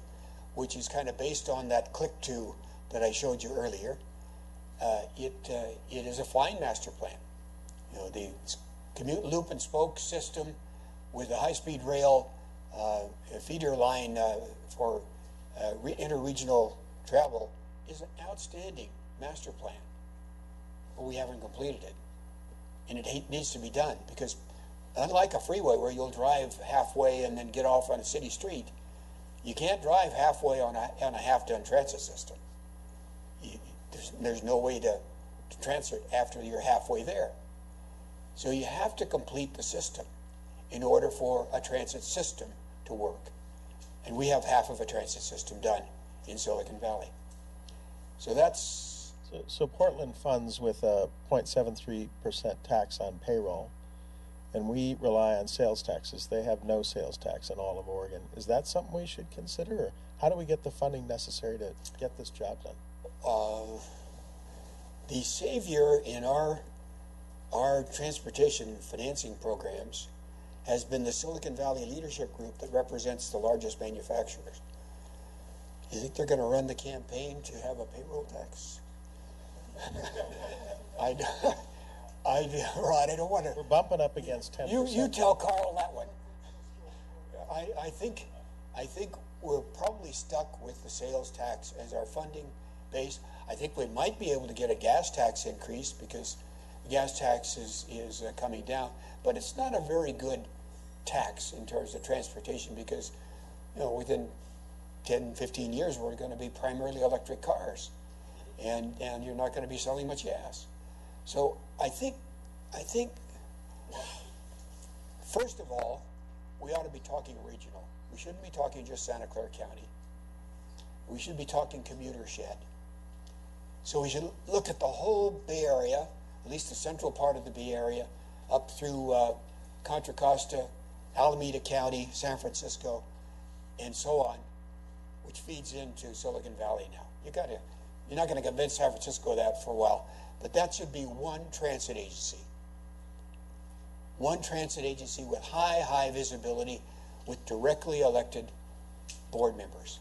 which is kind of based on that click to that I showed you earlier. Uh, it, uh, it is a fine master plan. You know, the commute loop and spoke system with a high-speed rail uh, feeder line uh, for uh, re- interregional travel is an outstanding master plan. But we haven't completed it. And it needs to be done because unlike a freeway where you'll drive halfway and then get off on a city street, you can't drive halfway on a, on a half-done transit system. You, there's, there's no way to, to transfer it after you're halfway there. So you have to complete the system in order for a transit system to work. And we have half of a transit system done in Silicon Valley. So that's So, so Portland funds with a 0.73% tax on payroll, and we rely on sales taxes. They have no sales tax in all of Oregon. Is that something we should consider? Or how do we get the funding necessary to get this job done? Uh, the savior in our our transportation financing programs has been the Silicon Valley Leadership Group that represents the largest manufacturers. You think they're going to run the campaign to have a payroll tax? I, I, Rod, I don't want to. We're bumping up against 10%. You, you tell Carl that one. I, I think, I think we're probably stuck with the sales tax as our funding base. I think we might be able to get a gas tax increase because gas tax is, is uh, coming down, but it's not a very good tax in terms of transportation because, you know, within 10, 15 years, we're going to be primarily electric cars and, and you're not going to be selling much gas. So I think, I think, first of all, we ought to be talking regional. We shouldn't be talking just Santa Clara County. We should be talking commuter shed. So we should look at the whole Bay Area, at least the central part of the Bay Area, up through uh, Contra Costa, Alameda County, San Francisco, and so on, which feeds into Silicon Valley now. You got to, you're not going to convince San Francisco of that for a while, but that should be one transit agency. One transit agency with high, high visibility, with directly elected board members.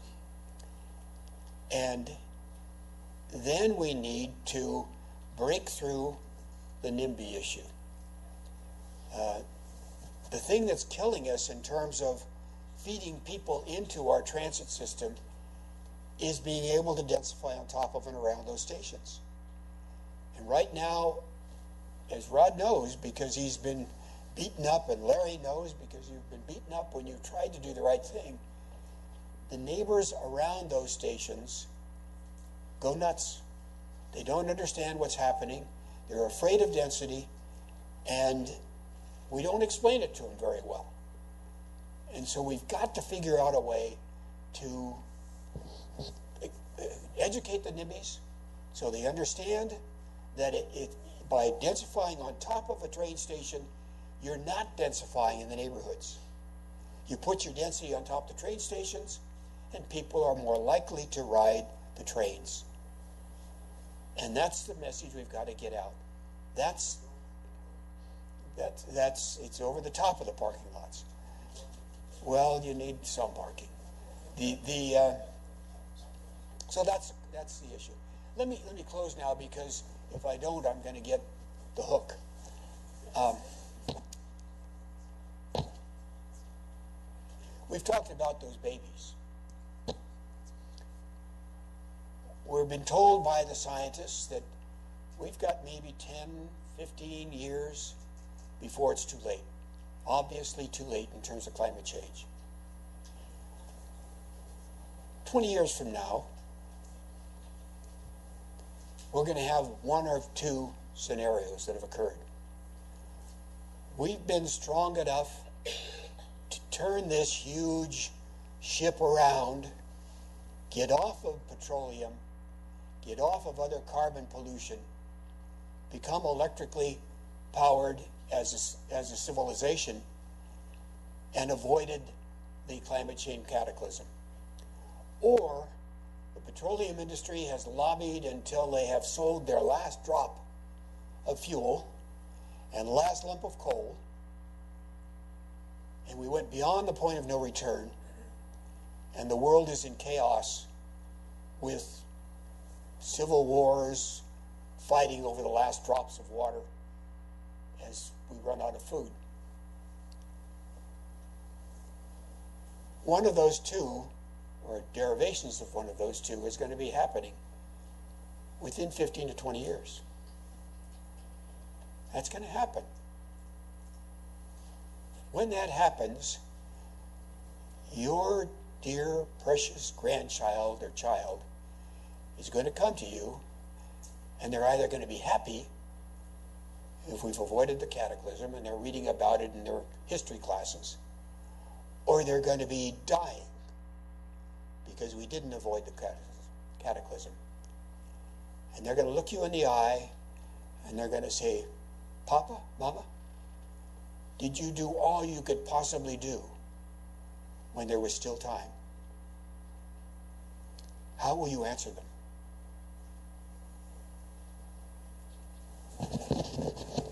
And then we need to break through the NIMBY issue. Uh, the thing that's killing us in terms of feeding people into our transit system is being able to densify on top of and around those stations. And right now, as Rod knows, because he's been beaten up, and Larry knows because you've been beaten up when you've tried to do the right thing, the neighbors around those stations go nuts. They don't understand what's happening. They're afraid of density, and we don't explain it to them very well. And so we've got to figure out a way to educate the NIMBYs so they understand that it, it, by densifying on top of a train station, you're not densifying in the neighborhoods. You put your density on top of the train stations, and people are more likely to ride the trains. And that's the message we've got to get out. That's that that's it's over the top of the parking lots. Well, you need some parking. The the uh, so that's that's the issue. Let me let me close now because if I don't, I'm going to get the hook. Um, we've talked about those babies. We've been told by the scientists that we've got maybe 10, 15 years before it's too late. Obviously, too late in terms of climate change. 20 years from now, we're going to have one or two scenarios that have occurred. We've been strong enough to turn this huge ship around, get off of petroleum, get off of other carbon pollution, become electrically powered as a, as a civilization, and avoided the climate change cataclysm. Or the petroleum industry has lobbied until they have sold their last drop of fuel and last lump of coal, and we went beyond the point of no return, and the world is in chaos with civil wars, fighting over the last drops of water as we run out of food. One of those two, or derivations of one of those two, is going to be happening within 15 to 20 years. That's going to happen. When that happens, your dear, precious grandchild or child is going to come to you, and they're either going to be happy if we've avoided the cataclysm and they're reading about it in their history classes, or they're going to be dying because we didn't avoid the cataclysm. and they're going to look you in the eye and they're going to say, Papa, Mama, did you do all you could possibly do when there was still time? How will you answer them? ハハハ